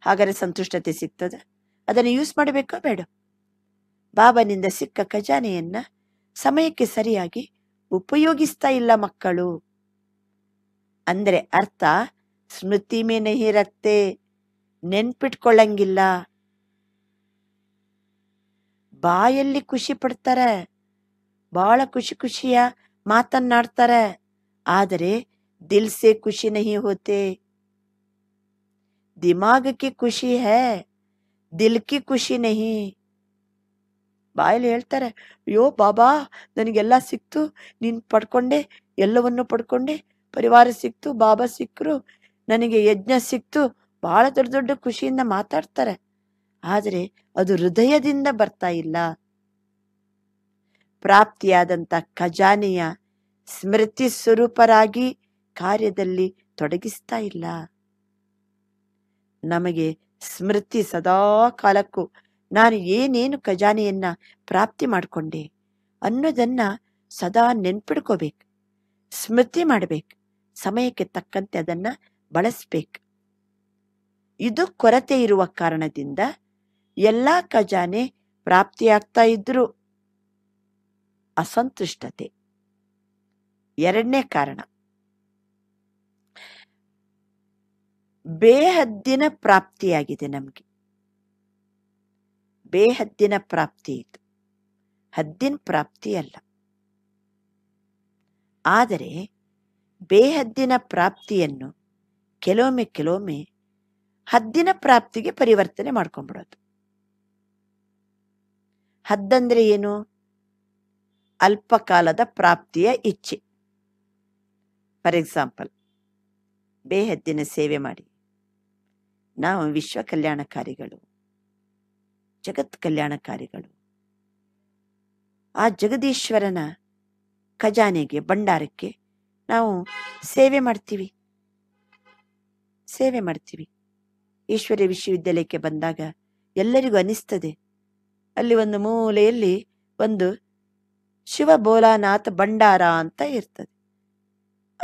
ಹಾಗಾದ್ರೆ ಸಂತುಷ್ಟತೆ ಸಿಗ್ತದ. ಅದನ್ನು ಯೂಸ್ ಮಾಡಬೇಕಾ ಬೇಡ? ಬಾಬನಿಂದ ಸಿಕ್ಕ ಖಜಾನೆಯನ್ನ ಸಮಯಕ್ಕೆ ಸರಿಯಾಗಿ ಉಪಯೋಗಿಸ್ತಾ ಇಲ್ಲ ಮಕ್ಕಳು. ಅಂದ್ರೆ ಅರ್ಥ, ಸ್ಮೃತಿ ಮೇನೆ ರಕ್ತೆ ನೆನ್ಪಿಟ್ಕೊಳ್ಳಂಗಿಲ್ಲ. ಬಾಯಲ್ಲಿ ಖುಷಿ ಪಡ್ತಾರೆ. ಬಹಳ ಖುಷಿ ಖುಷಿಯ ಮಾತನ್ನಾಡ್ತಾರೆ. ಆದರೆ ದಿಲ್ ಸೆ ಖುಷಿ ನಹಿ ಹೋತೆ. ದಿಮಾಗ್ ಕಿ ಖುಷಿ ಹೇ ದಿಲ್ ಕಿ ಖುಷಿ ನಹಿ. ಬಾಯಲ್ಲಿ ಹೇಳ್ತಾರೆ, ಅಯ್ಯೋ ಬಾಬಾ, ನನಗೆಲ್ಲ ಸಿಕ್ತು. ನೀನ್ ಪಡ್ಕೊಂಡೆ, ಎಲ್ಲವನ್ನು ಪಡ್ಕೊಂಡೆ. ಪರಿವಾರ ಸಿಕ್ತು, ಬಾಬಾ ಸಿಕ್ಕರು ನನಗೆ ಯಜ್ಞ ಸಿಕ್ತು. ಬಹಳ ದೊಡ್ಡ ದೊಡ್ಡ ಖುಷಿಯಿಂದ ಮಾತಾಡ್ತಾರೆ. ಆದರೆ ಅದು ಹೃದಯದಿಂದ ಬರ್ತಾ ಇಲ್ಲ. ಪ್ರಾಪ್ತಿಯಾದಂತ ಖಜಾನೆಯ ಸ್ಮೃತಿ ಸ್ವರೂಪರಾಗಿ ಕಾರ್ಯದಲ್ಲಿ ತೊಡಗಿಸ್ತಾ ಇಲ್ಲ. ನಮಗೆ ಸ್ಮೃತಿ ಸದಾ ಕಾಲಕ್ಕೂ ನಾನು ಏನೇನು ಖಜಾನೆಯನ್ನ ಪ್ರಾಪ್ತಿ ಮಾಡಿಕೊಂಡೆ ಅನ್ನೋದನ್ನ ಸದಾ ನೆನ್ಪಿಡ್ಕೋಬೇಕು. ಸ್ಮೃತಿ ಮಾಡ್ಬೇಕು. ಸಮಯಕ್ಕೆ ತಕ್ಕಂತೆ ಅದನ್ನ ಬಳಸ್ಬೇಕು. ಇದು ಕೊರತೆ ಇರುವ ಕಾರಣದಿಂದ ಎಲ್ಲಾ ಖಜಾನೆ ಪ್ರಾಪ್ತಿಯಾಗ್ತಾ ಇದ್ರು ಅಸಂತುಷ್ಟತೆ. ಎರಡನೇ ಕಾರಣ. ಬೇಹದ್ದಿನ ಪ್ರಾಪ್ತಿಯಾಗಿದೆ ನಮಗೆ. ಬೇಹದ್ದಿನ ಪ್ರಾಪ್ತಿ ಇದು. ಹದ್ದಿನ ಪ್ರಾಪ್ತಿ ಅಲ್ಲ. ಆದರೆ ಬೇಹದ್ದಿನ ಪ್ರಾಪ್ತಿಯನ್ನು ಕೆಲವೊಮ್ಮೆ ಕೆಲವೊಮ್ಮೆ ಹದ್ದಿನ ಪ್ರಾಪ್ತಿಗೆ ಪರಿವರ್ತನೆ ಮಾಡ್ಕೊಂಡ್ಬಿಡೋದು ಹದ್ದಂದ್ರೆ ಏನು? ಅಲ್ಪಕಾಲದ ಪ್ರಾಪ್ತಿಯ ಇಚ್ಛೆ. ಫಾರ್ ಎಕ್ಸಾಂಪಲ್ ಬೇಹದ್ದಿನ ಸೇವೆ ಮಾಡಿ. ನಾವು ವಿಶ್ವ ಕಲ್ಯಾಣಕಾರಿಗಳು. ಜಗತ್ ಕಲ್ಯಾಣಕಾರಿಗಳು. ಆ ಜಗದೀಶ್ವರನ ಖಜಾನೆಗೆ, ಭಂಡಾರಕ್ಕೆ ನಾವು ಸೇವೆ ಮಾಡ್ತೀವಿ. ಸೇವೆ ಮಾಡ್ತೀವಿ. ಈಶ್ವರ್ಯ ವಿಶ್ವವಿದ್ಯಾಲಯಕ್ಕೆ ಬಂದಾಗ ಎಲ್ಲರಿಗೂ ಅನಿಸ್ತದೆ. ಅಲ್ಲಿ ಒಂದು ಮೂಲೆಯಲ್ಲಿ ಒಂದು ಶಿವ ಬೋಲಾನಾಥ ಭಂಡಾರ ಅಂತ ಇರ್ತದೆ.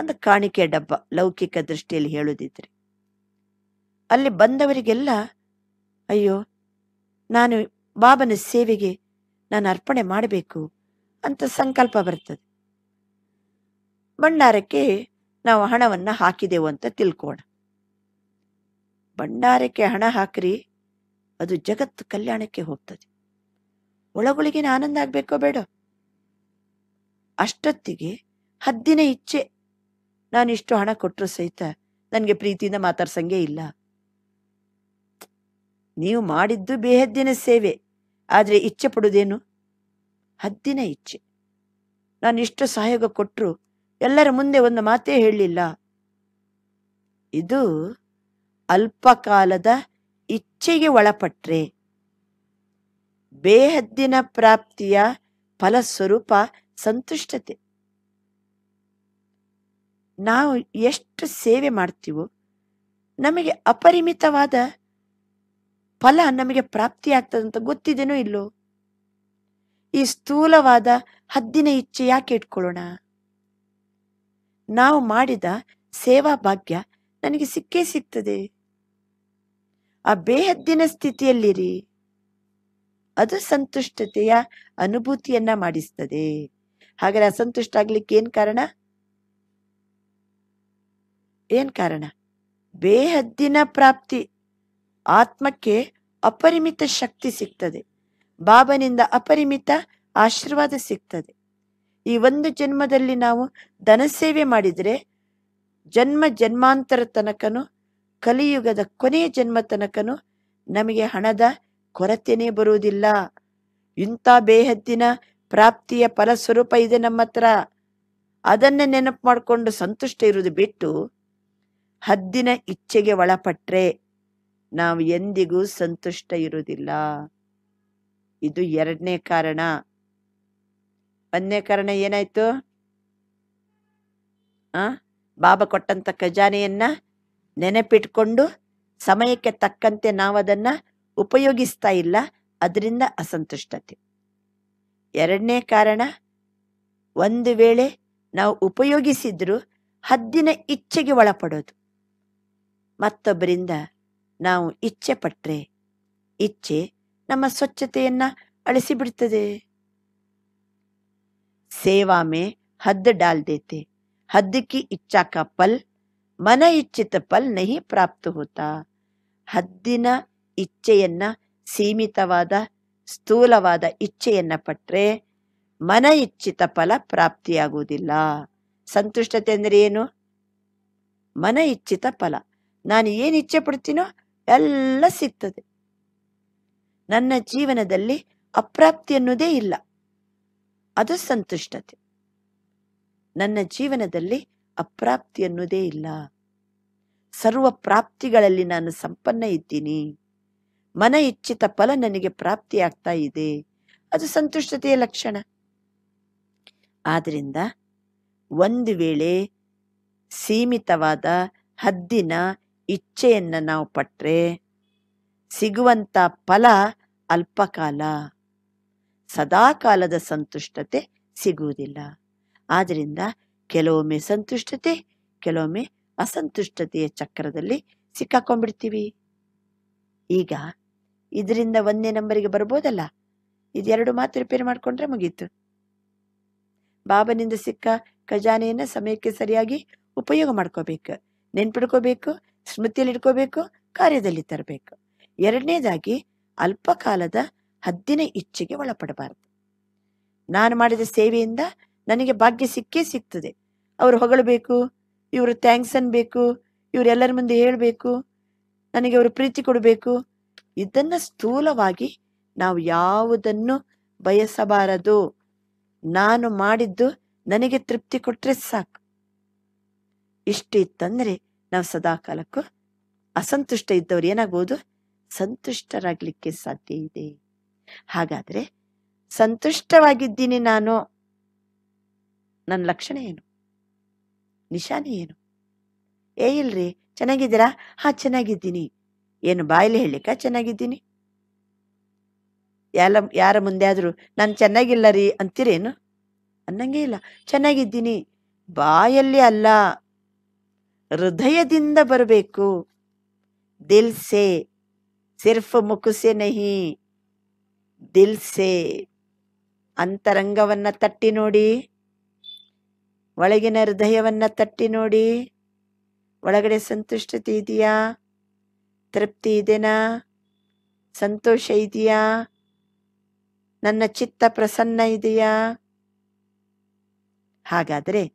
ಒಂದು ಕಾಣಿಕೆ ಡಬ್ಬ ಲೌಕಿಕ ದೃಷ್ಟಿಯಲ್ಲಿ ಹೇಳುದಿದ್ರೆ. ಅಲ್ಲಿ ಬಂದವರಿಗೆಲ್ಲ, ಅಯ್ಯೋ, ನಾನು ಬಾಬನ ಸೇವೆಗೆ ನಾನು ಅರ್ಪಣೆ ಮಾಡಬೇಕು ಅಂತ ಸಂಕಲ್ಪ ಬರ್ತದೆ. ಭಂಡಾರಕ್ಕೆ ನಾವು ಹಣವನ್ನು ಹಾಕಿದೆವು ಅಂತ ತಿಳ್ಕೋಣ. ಭಂಡಾರಕ್ಕೆ ಹಣ ಹಾಕ್ರಿ, ಅದು ಜಗತ್ತು ಕಲ್ಯಾಣಕ್ಕೆ ಹೋಗ್ತದೆ. ಒಳಗೊಳಗಿನ ಆನಂದ ಆಗ್ಬೇಕೋ ಬೇಡ? ಅಷ್ಟೊತ್ತಿಗೆ ಹದ್ದಿನ ಇಚ್ಛೆ. ನಾನಿಷ್ಟು ಹಣ ಕೊಟ್ಟರು ಸಹಿತ ನನಗೆ ಪ್ರೀತಿಯಿಂದ ಮಾತಾಡ್ಸಂಗೆ ಇಲ್ಲ. ನೀವು ಮಾಡಿದ್ದು ಬೇಹದ್ದಿನ ಸೇವೆ. ಆದರೆ ಇಚ್ಛೆ ಪಡುವುದೇನು ಹದ್ದಿನ ಇಚ್ಛೆ. ನಾನು ಇಷ್ಟು ಸಹಯೋಗ ಕೊಟ್ಟರು ಎಲ್ಲರ ಮುಂದೆ ಒಂದು ಮಾತೇ ಹೇಳಲಿಲ್ಲ. ಇದು ಅಲ್ಪಕಾಲದ ಇಚ್ಛೆಗೆ ಒಳಪಟ್ರೆ. ಬೇಹದ್ದಿನ ಪ್ರಾಪ್ತಿಯ ಫಲಸ್ವರೂಪ ಸಂತುಷ್ಟತೆ. ನಾವು ಎಷ್ಟು ಸೇವೆ ಮಾಡ್ತೀವೋ, ನಮಗೆ ಅಪರಿಮಿತವಾದ ಫಲ ನಮಗೆ ಪ್ರಾಪ್ತಿ ಆಗ್ತದಂತ ಗೊತ್ತಿದೆನೋ ಇಲ್ಲೋ? ಈ ಸ್ಥೂಲವಾದ ಹದ್ದಿನ ಇಚ್ಛೆ ಯಾಕೆ ಇಟ್ಕೊಳ್ಳೋಣ? ನಾವು ಮಾಡಿದ ಸೇವಾ ಭಾಗ್ಯ ನನಗೆ ಸಿಕ್ಕೇ ಸಿಗ್ತದೆ. ಆ ಬೇಹದ್ದಿನ ಸ್ಥಿತಿಯಲ್ಲಿರಿ. ಅದು ಸಂತುಷ್ಟತೆಯ ಅನುಭೂತಿಯನ್ನ ಮಾಡಿಸ್ತದೆ. ಹಾಗಾದ್ರೆ ಅಸಂತುಷ್ಟ ಆಗ್ಲಿಕ್ಕೆ ಏನ್ ಕಾರಣ? ಏನ್ ಕಾರಣ? ಬೇಹದ್ದಿನ ಪ್ರಾಪ್ತಿ. ಆತ್ಮಕ್ಕೆ ಅಪರಿಮಿತ ಶಕ್ತಿ ಸಿಗ್ತದೆ. ಬಾಬನಿಂದ ಅಪರಿಮಿತ ಆಶೀರ್ವಾದ ಸಿಗ್ತದೆ. ಈ ಒಂದು ಜನ್ಮದಲ್ಲಿ ನಾವು ಧನಸೇವೆ ಮಾಡಿದರೆ ಜನ್ಮ ಜನ್ಮಾಂತರ ತನಕನು, ಕಲಿಯುಗದ ಕೊನೆಯ ಜನ್ಮ ತನಕನು ನಮಗೆ ಹಣದ ಕೊರತೆನೇ ಬರುವುದಿಲ್ಲ. ಇಂಥ ಬೇಹದ್ದಿನ ಪ್ರಾಪ್ತಿಯ ಫಲಸ್ವರೂಪ ಇದೆ ನಮ್ಮ ಹತ್ರ. ಅದನ್ನೇ ನೆನಪು ಮಾಡಿಕೊಂಡು ಸಂತುಷ್ಟ ಇರುವುದು ಬಿಟ್ಟು ಹದ್ದಿನ ಇಚ್ಛೆಗೆ ಒಳಪಟ್ರೆ ನಾವು ಎಂದಿಗೂ ಸಂತುಷ್ಟ ಇರುವುದಿಲ್ಲ. ಇದು ಎರಡನೇ ಕಾರಣ. ಒಂದನೇ ಕಾರಣ ಏನಾಯ್ತು? ಆ? ಬಾಬಾ ಕೊಟ್ಟಂತ ಖಜಾನೆಯನ್ನ ನೆನಪಿಟ್ಕೊಂಡು ಸಮಯಕ್ಕೆ ತಕ್ಕಂತೆ ನಾವು ಅದನ್ನ ಉಪಯೋಗಿಸ್ತಾ ಇಲ್ಲ. ಅದರಿಂದ ಅಸಂತುಷ್ಟತೆ. ಎರಡನೇ ಕಾರಣ, ಒಂದು ವೇಳೆ ನಾವು ಉಪಯೋಗಿಸಿದ್ರೂ ಹದ್ದಿನ ಇಚ್ಛೆಗೆ ಒಳಪಡೋದು. ಮತ್ತೊಬ್ಬರಿಂದ ನಾವು ಇಚ್ಛೆ ಪಟ್ಟರೆ ಇಚ್ಛೆ ನಮ್ಮ ಸ್ವಚ್ಛತೆಯನ್ನು ಅಳಿಸಿಬಿಡ್ತದೆ. ಸೇವಾಮೆ ಹದ್ದು ಡಾಲ್ ದೇತೆ ಇಚ್ಛಾಕ ಪಲ್, ಮನ ಇಚ್ಛಿತ ಪಲ್ ನಹಿ ಪ್ರಾಪ್ತ ಹೋತಾ. ಹದ್ದಿನ ಇಚ್ಛೆಯನ್ನ ಸೀಮಿತವಾದ ಸ್ಥೂಲವಾದ ಇಚ್ಛೆಯನ್ನ ಪಟ್ರೆ ಮನ ಇಚ್ಛಿತ ಫಲ ಪ್ರಾಪ್ತಿಯಾಗುವುದಿಲ್ಲ. ಸಂತುಷ್ಟತೆ ಅಂದ್ರೆ ಏನು? ಮನ ಇಚ್ಛಿತ ಫಲ. ನಾನು ಏನು ಇಚ್ಛೆ ಪಡ್ತೀನೋ ಎಲ್ಲ ಸಿಗ್ತದೆ. ನನ್ನ ಜೀವನದಲ್ಲಿ ಅಪ್ರಾಪ್ತಿ ಅನ್ನೋದೇ ಇಲ್ಲ. ಅದು ಸಂತುಷ್ಟತೆ. ನನ್ನ ಜೀವನದಲ್ಲಿ ಅಪ್ರಾಪ್ತಿ ಅನ್ನೋದೇ ಇಲ್ಲ. ಸರ್ವ ಪ್ರಾಪ್ತಿಗಳಲ್ಲಿ ನಾನು ಸಂಪನ್ನ ಇದ್ದೀನಿ. ಮನ ಇಚ್ಛಿತ ಫಲ ನನಗೆ ಪ್ರಾಪ್ತಿ ಆಗ್ತಾ ಇದೆ. ಅದು ಸಂತುಷ್ಟತೆಯ ಲಕ್ಷಣ. ಆದ್ರಿಂದ ಒಂದು ವೇಳೆ ಸೀಮಿತವಾದ ಹದ್ದಿನ ಇಚ್ಛೆಯನ್ನ ನಾವು ಪಟ್ರೆ ಸಿಗುವಂತ ಫಲ ಅಲ್ಪಕಾಲ. ಸದಾಕಾಲದ ಸಂತುಷ್ಟತೆ ಸಿಗುವುದಿಲ್ಲ. ಆದ್ರಿಂದ ಕೆಲವೊಮ್ಮೆ ಸಂತುಷ್ಟತೆ, ಕೆಲವೊಮ್ಮೆ ಅಸಂತುಷ್ಟತೆಯ ಚಕ್ರದಲ್ಲಿ ಸಿಕ್ಕಾಕೊಂಡ್ಬಿಡ್ತೀವಿ. ಈಗ ಇದರಿಂದ ಒಂದೇ ನಂಬರಿಗೆ ಬರ್ಬೋದಲ್ಲ? ಇದೆರಡು ಮಾತು ರಿಪೇರಿ ಮಾಡ್ಕೊಂಡ್ರೆ ಮುಗೀತು. ಬಾಬನಿಂದ ಸಿಕ್ಕ ಖಜಾನೆಯನ್ನ ಸಮಯಕ್ಕೆ ಸರಿಯಾಗಿ ಉಪಯೋಗ ಮಾಡ್ಕೋಬೇಕು. ನೆನ್ಪಿಡ್ಕೋಬೇಕು ಸ್ಮೃತಿಯಲ್ಲಿ ಇಟ್ಕೋಬೇಕು ಕಾರ್ಯದಲ್ಲಿ ತರಬೇಕು. ಎರಡನೇದಾಗಿ ಅಲ್ಪಕಾಲದ ಹದ್ದಿನ ಇಚ್ಛೆಗೆ ಒಳಪಡಬಾರದು. ನಾನು ಮಾಡಿದ ಸೇವೆಯಿಂದ ನನಗೆ ಭಾಗ್ಯ ಸಿಕ್ಕೇ ಸಿಗ್ತದೆ. ಅವರು ಹೊಗಳಬೇಕು, ಇವರು ಥ್ಯಾಂಕ್ಸ್ ಅನ್ಬೇಕು ಇವರೆಲ್ಲರ ಮುಂದೆ ಹೇಳಬೇಕು, ನನಗೆ ಅವರು ಪ್ರೀತಿ ಕೊಡಬೇಕು ಇದನ್ನ ಸ್ಥೂಲವಾಗಿ ನಾವು ಯಾವುದನ್ನು ಬಯಸಬಾರದು. ನಾನು ಮಾಡಿದ್ದು ನನಗೆ ತೃಪ್ತಿ ಕೊಟ್ಟರೆ ಸಾಕು. ಇಷ್ಟಿತ್ತಂದ್ರೆ ನಾವು ಸದಾ ಕಾಲಕ್ಕೂ ಅಸಂತುಷ್ಟ ಇದ್ದವ್ರು ಏನಾಗ್ಬೋದು? ಸಂತುಷ್ಟರಾಗ್ಲಿಕ್ಕೆ ಸಾಧ್ಯ ಇದೆ. ಹಾಗಾದ್ರೆ ಸಂತುಷ್ಟವಾಗಿದ್ದೀನಿ ನಾನು. ನನ್ನ ಲಕ್ಷಣ ಏನು? ನಿಶಾನೆ ಏನು? ಏ ಇಲ್ರಿ, ಚೆನ್ನಾಗಿದ್ದೀರಾ? ಹಾ, ಚೆನ್ನಾಗಿದ್ದೀನಿ. ಏನು ಬಾಯಲ್ಲಿ ಹೇಳಿಕ ಚೆನ್ನಾಗಿದ್ದೀನಿ. ಯಾರ ಯಾರ ಮುಂದೆ ಆದರೂ, ನಾನು ಚೆನ್ನಾಗಿಲ್ಲ ರೀ ಅಂತೀರೇನು? ಅನ್ನಂಗೆ ಇಲ್ಲ. ಚೆನ್ನಾಗಿದ್ದೀನಿ. ಬಾಯಲ್ಲಿ ಅಲ್ಲ. ಹೃದಯದಿಂದ ಬರಬೇಕು. ದಿಲ್ ಸೆ, ಸಿರ್ಫ್ ಮುಕುಸೆ ನಹಿ. ದಿಲ್ ಸೆ. ಅಂತರಂಗವನ್ನ ತಟ್ಟಿ ನೋಡಿ. ಒಳಗಿನ ಹೃದಯವನ್ನ ತಟ್ಟಿ ನೋಡಿ. ಒಳಗಡೆ ಸಂತುಷ್ಟತೆ ಇದೆಯಾ? ತೃಪ್ತಿ ಇದೆನಾ? ಸಂತೋಷ ಇದೆಯಾ? ನನ್ನ ಚಿತ್ತ ಪ್ರಸನ್ನ ಇದೆಯಾ? ಹಾಗಾದರೆ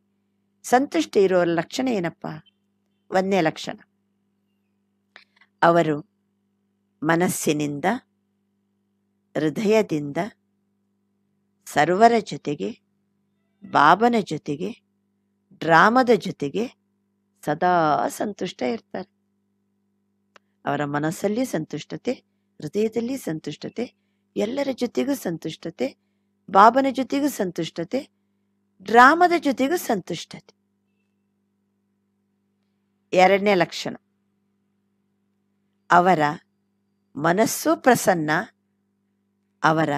ಸಂತುಷ್ಟಿ ಇರೋ ಲಕ್ಷಣ ಏನಪ್ಪ? ಒಂದೇ ಲಕ್ಷಣ. ಅವರು ಮನಸ್ಸಿನಿಂದ, ಹೃದಯದಿಂದ, ಸರ್ವರ ಜೊತೆಗೆ ಬಾಬನ ಜೊತೆಗೆ, ಡ್ರಾಮದ ಜೊತೆಗೆ ಸದಾ ಸಂತುಷ್ಟ ಇರ್ತಾರೆ. ಅವರ ಮನಸ್ಸಲ್ಲಿ ಸಂತುಷ್ಟತೆ, ಹೃದಯದಲ್ಲಿ ಸಂತುಷ್ಟತೆ, ಎಲ್ಲರ ಜೊತೆಗೂ ಸಂತುಷ್ಟತೆ, ಬಾಬನ ಜೊತೆಗೂ ಸಂತುಷ್ಟತೆ, ಡ್ರಾಮದ ಜೊತೆಗೂ ಸಂತುಷ್ಟತೆ. ಎರಡನೇ ಲಕ್ಷಣ. ಅವರ ಮನಸ್ಸು ಪ್ರಸನ್ನ, ಅವರ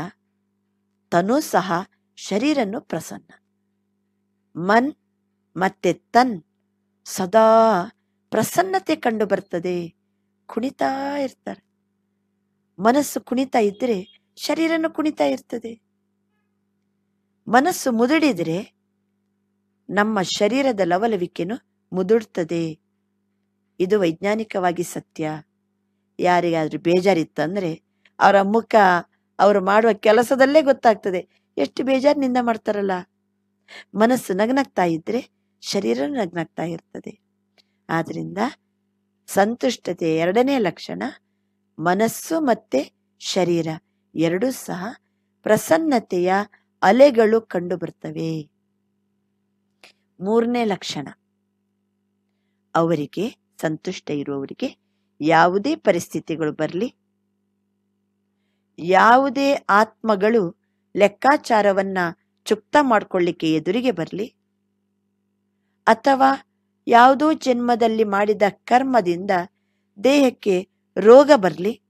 ತನು ಸಹ ಶರೀರನು ಪ್ರಸನ್ನ. ಮನ್ ಮತ್ತೆ ತನ್ ಸದಾ ಪ್ರಸನ್ನತೆ ಕಂಡು ಬರ್ತದೆ ಕುಣಿತಾ ಇರ್ತಾರೆ. ಮನಸ್ಸು ಕುಣಿತಾ ಇದ್ರೆ ಶರೀರನು ಕುಣಿತ ಇರ್ತದೆ. ಮನಸ್ಸು ಮುದುಡಿದ್ರೆ ನಮ್ಮ ಶರೀರದ ಲವಲವಿಕೆನು ಮುದುಡ್ತದೆ. ಇದು ವೈಜ್ಞಾನಿಕವಾಗಿ ಸತ್ಯ. ಯಾರಿಗಾದ್ರೂ ಬೇಜಾರಿತ್ತಂದ್ರೆ ಅವರ ಮುಖ ಅವರು ಮಾಡುವ ಕೆಲಸದಲ್ಲೇ ಗೊತ್ತಾಗ್ತದೆ. ಎಷ್ಟು ಬೇಜಾರಿನಿಂದ ಮಾಡ್ತಾರಲ್ಲ. ಮನಸ್ಸು ನಗ್ನಗ್ತಾ ಇದ್ರೆ ಶರೀರ ನಗ್ನಗ್ತಾ ಇರ್ತದೆ. ಆದ್ರಿಂದ ಸಂತುಷ್ಟತೆ ಎರಡನೇ ಲಕ್ಷಣ, ಮನಸ್ಸು ಮತ್ತೆ ಶರೀರ. ಎರಡೂ ಸಹ ಪ್ರಸನ್ನತೆಯ ಅಲೆಗಳು ಕಂಡುಬರ್ತವೆ. ಮೂರನೇ ಲಕ್ಷಣ, ಅವರಿಗೆ, ಸಂತುಷ್ಟ ಇರುವವರಿಗೆ ಯಾವುದೇ ಪರಿಸ್ಥಿತಿಗಳು ಬರಲಿ. ಯಾವುದೇ ಆತ್ಮಗಳು ಲೆಕ್ಕಾಚಾರವನ್ನ ಚುಕ್ತ ಮಾಡ್ಕೊಳ್ಳಿಕ್ಕೆ ಎದುರಿಗೆ ಬರಲಿ. ಅಥವಾ ಯಾವುದೋ ಜನ್ಮದಲ್ಲಿ ಮಾಡಿದ ಕರ್ಮದಿಂದ ದೇಹಕ್ಕೆ ರೋಗ ಬರಲಿ.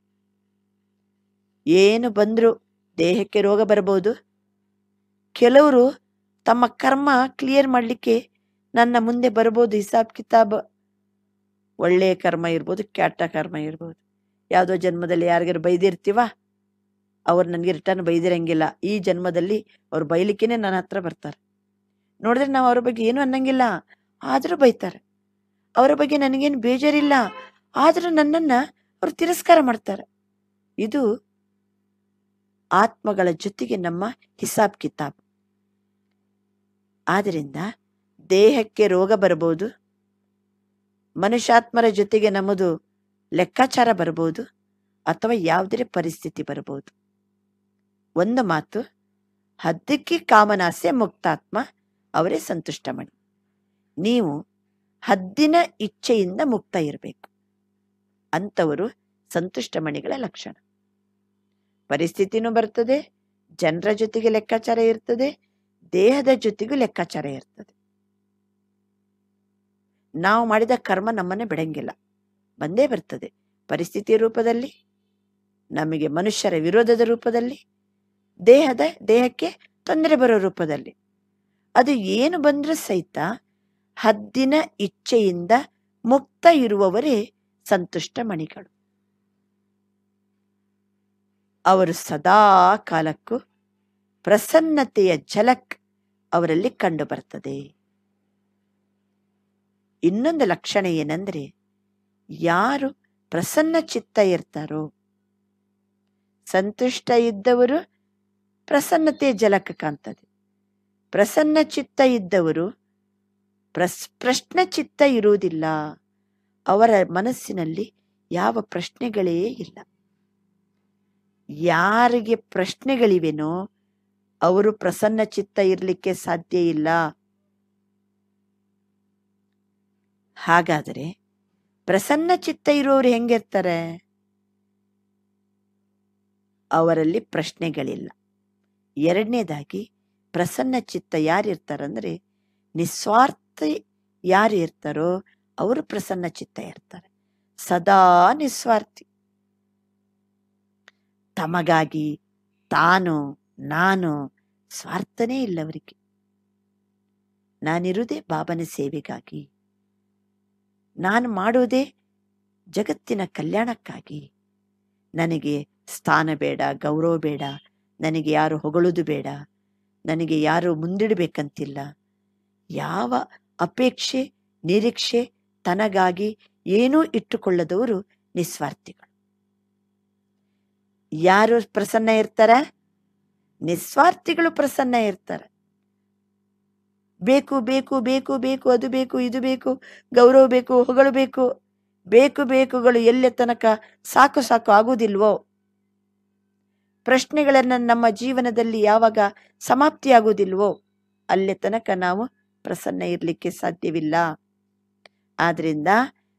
ಏನು ಬಂದ್ರು ದೇಹಕ್ಕೆ ರೋಗ ಬರಬಹುದು ಕೆಲವರು ತಮ್ಮ ಕರ್ಮ ಕ್ಲಿಯರ್ ಮಾಡಲಿಕ್ಕೆ ನನ್ನ ಮುಂದೆ ಬರ್ಬೋದು, ಹಿಸಾಬ್ ಕಿತಾಬ್. ಒಳ್ಳೆಯ ಕರ್ಮ ಇರ್ಬೋದು, ಕೆಟ್ಟ ಕರ್ಮ ಇರ್ಬೋದು. ಯಾವುದೋ ಜನ್ಮದಲ್ಲಿ ಯಾರಿಗಾರು ಬೈದಿರ್ತೀವ? ಅವ್ರು ನನಗೆ ರಿಟರ್ನ್ ಬೈದಿರಂಗಿಲ್ಲ. ಈ ಜನ್ಮದಲ್ಲಿ ಅವ್ರು ಬೈಲಿಕ್ಕೇನೆ ನನ್ನ ಹತ್ರ ಬರ್ತಾರೆ. ನೋಡಿದ್ರೆ ನಾವು ಅವ್ರ ಬಗ್ಗೆ ಏನು ಅನ್ನಂಗಿಲ್ಲ. ಆದರೂ ಬೈತಾರೆ. ಅವರ ಬಗ್ಗೆ ನನಗೇನು ಬೇಜಾರಿಲ್ಲ. ಆದರೂ ನನ್ನನ್ನ ಅವರು ತಿರಸ್ಕಾರ ಮಾಡ್ತಾರೆ. ಇದು ಆತ್ಮಗಳ ಜೊತೆಗೆ ನಮ್ಮ ಹಿಸಾಬ್ ಕಿತಾಬ್. ಆದ್ದರಿಂದ ದೇಹಕ್ಕೆ ರೋಗ ಬರಬಹುದು. ಮನುಷ್ಯಾತ್ಮರ ಜೊತೆಗೆ ನಮ್ಮದು ಲೆಕ್ಕಾಚಾರ ಬರಬಹುದು ಅಥವಾ ಯಾವುದೇ ಪರಿಸ್ಥಿತಿ ಬರಬಹುದು. ಒಂದು ಮಾತು, ಹದ್ದಕ್ಕೆ ಕಾಮನಾಸೆ ಮುಕ್ತಾತ್ಮ, ಅವರೇ ಸಂತುಷ್ಟ ಮಾಡಿ ನೀವು ಹದ್ದಿನ ಇಚ್ಛೆಯಿಂದ ಮುಕ್ತ ಇರಬೇಕು. ಅಂಥವರು ಸಂತುಷ್ಟ ಮಣಿಗಳ ಲಕ್ಷಣ. ಪರಿಸ್ಥಿತಿನೂ ಬರ್ತದೆ, ಜನರ ಜೊತೆಗೆ ಲೆಕ್ಕಾಚಾರ ಇರ್ತದೆ, ದೇಹದ ಜೊತೆಗೂ ಲೆಕ್ಕಾಚಾರ ಇರ್ತದೆ. ನಾವು ಮಾಡಿದ ಕರ್ಮ ನಮ್ಮನ್ನೇ ಬಿಡಂಗಿಲ್ಲ. ಬಂದೇ ಬರ್ತದೆ. ಪರಿಸ್ಥಿತಿಯ ರೂಪದಲ್ಲಿ, ನಮಗೆ ಮನುಷ್ಯರ ವಿರೋಧದ ರೂಪದಲ್ಲಿ, ದೇಹದ, ದೇಹಕ್ಕೆ ತೊಂದರೆ ಬರೋ ರೂಪದಲ್ಲಿ. ಅದು ಏನು ಬಂದರೂ ಸಹಿತ ಹದ್ದಿನ ಇಚ್ಛೆಯಿಂದ ಮುಕ್ತ ಇರುವವರೇ ಸಂತುಷ್ಟ ಮಣಿಗಳು. ಅವರು ಸದಾ ಕಾಲಕ್ಕೂ ಪ್ರಸನ್ನತೆಯ ಝಲಕ್ ಅವರಲ್ಲಿ ಕಂಡು ಬರ್ತದೆ ಇನ್ನೊಂದು ಲಕ್ಷಣ ಏನಂದ್ರೆ ಯಾರು ಪ್ರಸನ್ನ ಚಿತ್ತ ಇರ್ತಾರೋ, ಸಂತುಷ್ಟ ಇದ್ದವರು ಪ್ರಸನ್ನತೆಯ ಜಲಕ ಕಾಣ್ತದೆ. ಪ್ರಸನ್ನ ಚಿತ್ತ ಇದ್ದವರು ಪ್ರಸ್ ಪ್ರಶ್ನೆ ಚಿತ್ತ ಇರುವುದಿಲ್ಲ. ಅವರ ಮನಸ್ಸಿನಲ್ಲಿ ಯಾವ ಪ್ರಶ್ನೆಗಳೇ ಇಲ್ಲ. ಯಾರಿಗೆ ಪ್ರಶ್ನೆಗಳಿವೆನೋ ಅವರು ಪ್ರಸನ್ನ ಚಿತ್ತ ಇರಲಿಕ್ಕೆ ಸಾಧ್ಯ ಇಲ್ಲ. ಹಾಗಾದರೆ ಪ್ರಸನ್ನ ಚಿತ್ತ ಇರೋರು ಹೆಂಗಿರ್ತಾರೆ? ಅವರಲ್ಲಿ ಪ್ರಶ್ನೆಗಳಿಲ್ಲ. ಎರಡನೇದಾಗಿ ಪ್ರಸನ್ನ ಚಿತ್ತ ಯಾರಿರ್ತಾರಂದ್ರೆ ನಿಸ್ವಾರ್ಥ ಯಾರು ಇರ್ತಾರೋ ಅವರು ಪ್ರಸನ್ನ ಚಿತ್ತ ಇರ್ತಾರೆ. ಸದಾ ನಿಸ್ವಾರ್ಥಿ. ತಮಗಾಗಿ ತಾನು, ನಾನು ಸ್ವಾರ್ಥನೇ ಇಲ್ಲ ಅವರಿಗೆ. ನಾನಿರುವುದೇ ಬಾಬನ ಸೇವೆಗಾಗಿ. ನಾನು ಮಾಡುವುದೇ ಜಗತ್ತಿನ ಕಲ್ಯಾಣಕ್ಕಾಗಿ. ನನಗೆ ಸ್ಥಾನ ಬೇಡ, ಗೌರವ ಬೇಡ, ನನಗೆ ಯಾರು ಹೊಗಳುದು ಬೇಡ, ನನಗೆ ಯಾರು ಮುಂದಿಡಬೇಕಂತಿಲ್ಲ. ಯಾವ ಅಪೇಕ್ಷೆ, ನಿರೀಕ್ಷೆ, ತನಗಾಗಿ ಏನೂ ಇಟ್ಟುಕೊಳ್ಳದವರು ನಿಸ್ವಾರ್ಥಿಗಳು. ಯಾರು ಪ್ರಸನ್ನ ಇರ್ತಾರೆ? ನಿಸ್ವಾರ್ಥಿಗಳು ಪ್ರಸನ್ನ ಇರ್ತಾರೆ. ಬೇಕು ಬೇಕು ಬೇಕು ಬೇಕು, ಅದು ಬೇಕು, ಇದು ಬೇಕು, ಗೌರವ ಬೇಕು, ಹೊಗಳು ಬೇಕು ಬೇಕು, ಬೇಕುಗಳು ಎಲ್ಲೆ ತನಕ ಸಾಕು ಸಾಕು ಆಗುವುದಿಲ್ವೋ? ಪ್ರಶ್ನೆಗಳನ್ನು ನಮ್ಮ ಜೀವನದಲ್ಲಿ ಯಾವಾಗ ಸಮಾಪ್ತಿಯಾಗುವುದಿಲ್ವೋ? ಅಲ್ಲೇ ತನಕ ನಾವು ಪ್ರಸನ್ನ ಇರಲಿಕ್ಕೆ ಸಾಧ್ಯವಿಲ್ಲ. ಆದ್ರಿಂದ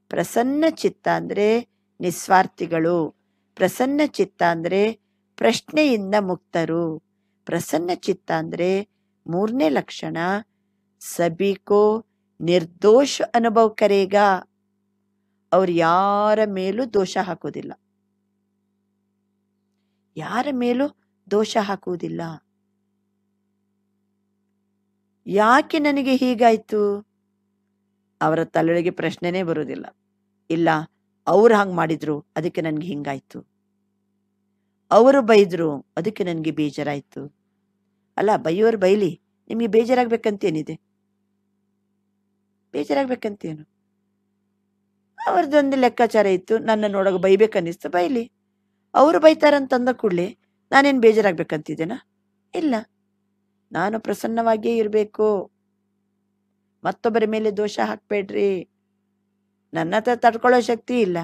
ಪ್ರಸನ್ನ ಚಿತ್ತ ಅಂದ್ರೆ ನಿಸ್ವಾರ್ಥಿಗಳು. ಪ್ರಸನ್ನ ಚಿತ್ತ ಅಂದರೆ ಪ್ರಶ್ನೆಯಿಂದ ಮುಕ್ತರು. ಪ್ರಸನ್ನ ಚಿತ್ತ ಅಂದ್ರೆ ಮೂರನೇ ಲಕ್ಷಣ ಸಬಿಕೋ ನಿರ್ದೋಷ ಅನುಭವ ಕರೇಗ. ಅವ್ರು ಯಾರ ಮೇಲೂ ದೋಷ ಹಾಕೋದಿಲ್ಲ. ಯಾರ ಮೇಲೂ ದೋಷ ಹಾಕುವುದಿಲ್ಲ ಯಾಕೆ ನನಗೆ ಹೀಗಾಯ್ತು? ಅವರ ತಲೆಯೊಳಗೆ ಪ್ರಶ್ನೆನೇ ಬರುವುದಿಲ್ಲ. ಇಲ್ಲ, ಅವ್ರು ಹಂಗೆ ಮಾಡಿದ್ರು, ಅದಕ್ಕೆ ನನಗೆ ಹಿಂಗಾಯ್ತು. ಅವರು ಬೈದ್ರು, ಅದಕ್ಕೆ ನನಗೆ ಬೇಜಾರಾಯ್ತು. ಅಲ್ಲ, ಬೈಯೋರು ಬೈಲಿ, ನಿಮಗೆ ಬೇಜಾರಾಗ್ಬೇಕಂತೇನಿದೆ? ಬೇಜಾರಾಗ್ಬೇಕಂತೇನು? ಅವ್ರದ್ದೊಂದು ಲೆಕ್ಕಾಚಾರ ಇತ್ತು, ನನ್ನ ನೋಡೋಕೆ ಬೈಬೇಕನ್ನಿಸ್ತು, ಬೈಲಿ. ಅವರು ಬೈತಾರಂತಂದ ಕೂಡಲೇ ನಾನೇನು ಬೇಜಾರಾಗ್ಬೇಕಂತಿದ್ದೇನಾ? ಇಲ್ಲ. ನಾನು ಪ್ರಸನ್ನವಾಗಿಯೇ ಇರಬೇಕು. ಮತ್ತೊಬ್ಬರ ಮೇಲೆ ದೋಷ ಹಾಕ್ಬೇಡ್ರಿ. ನನ್ನ ಹತ್ರ ತಡ್ಕೊಳ್ಳೋ ಶಕ್ತಿ ಇಲ್ಲ.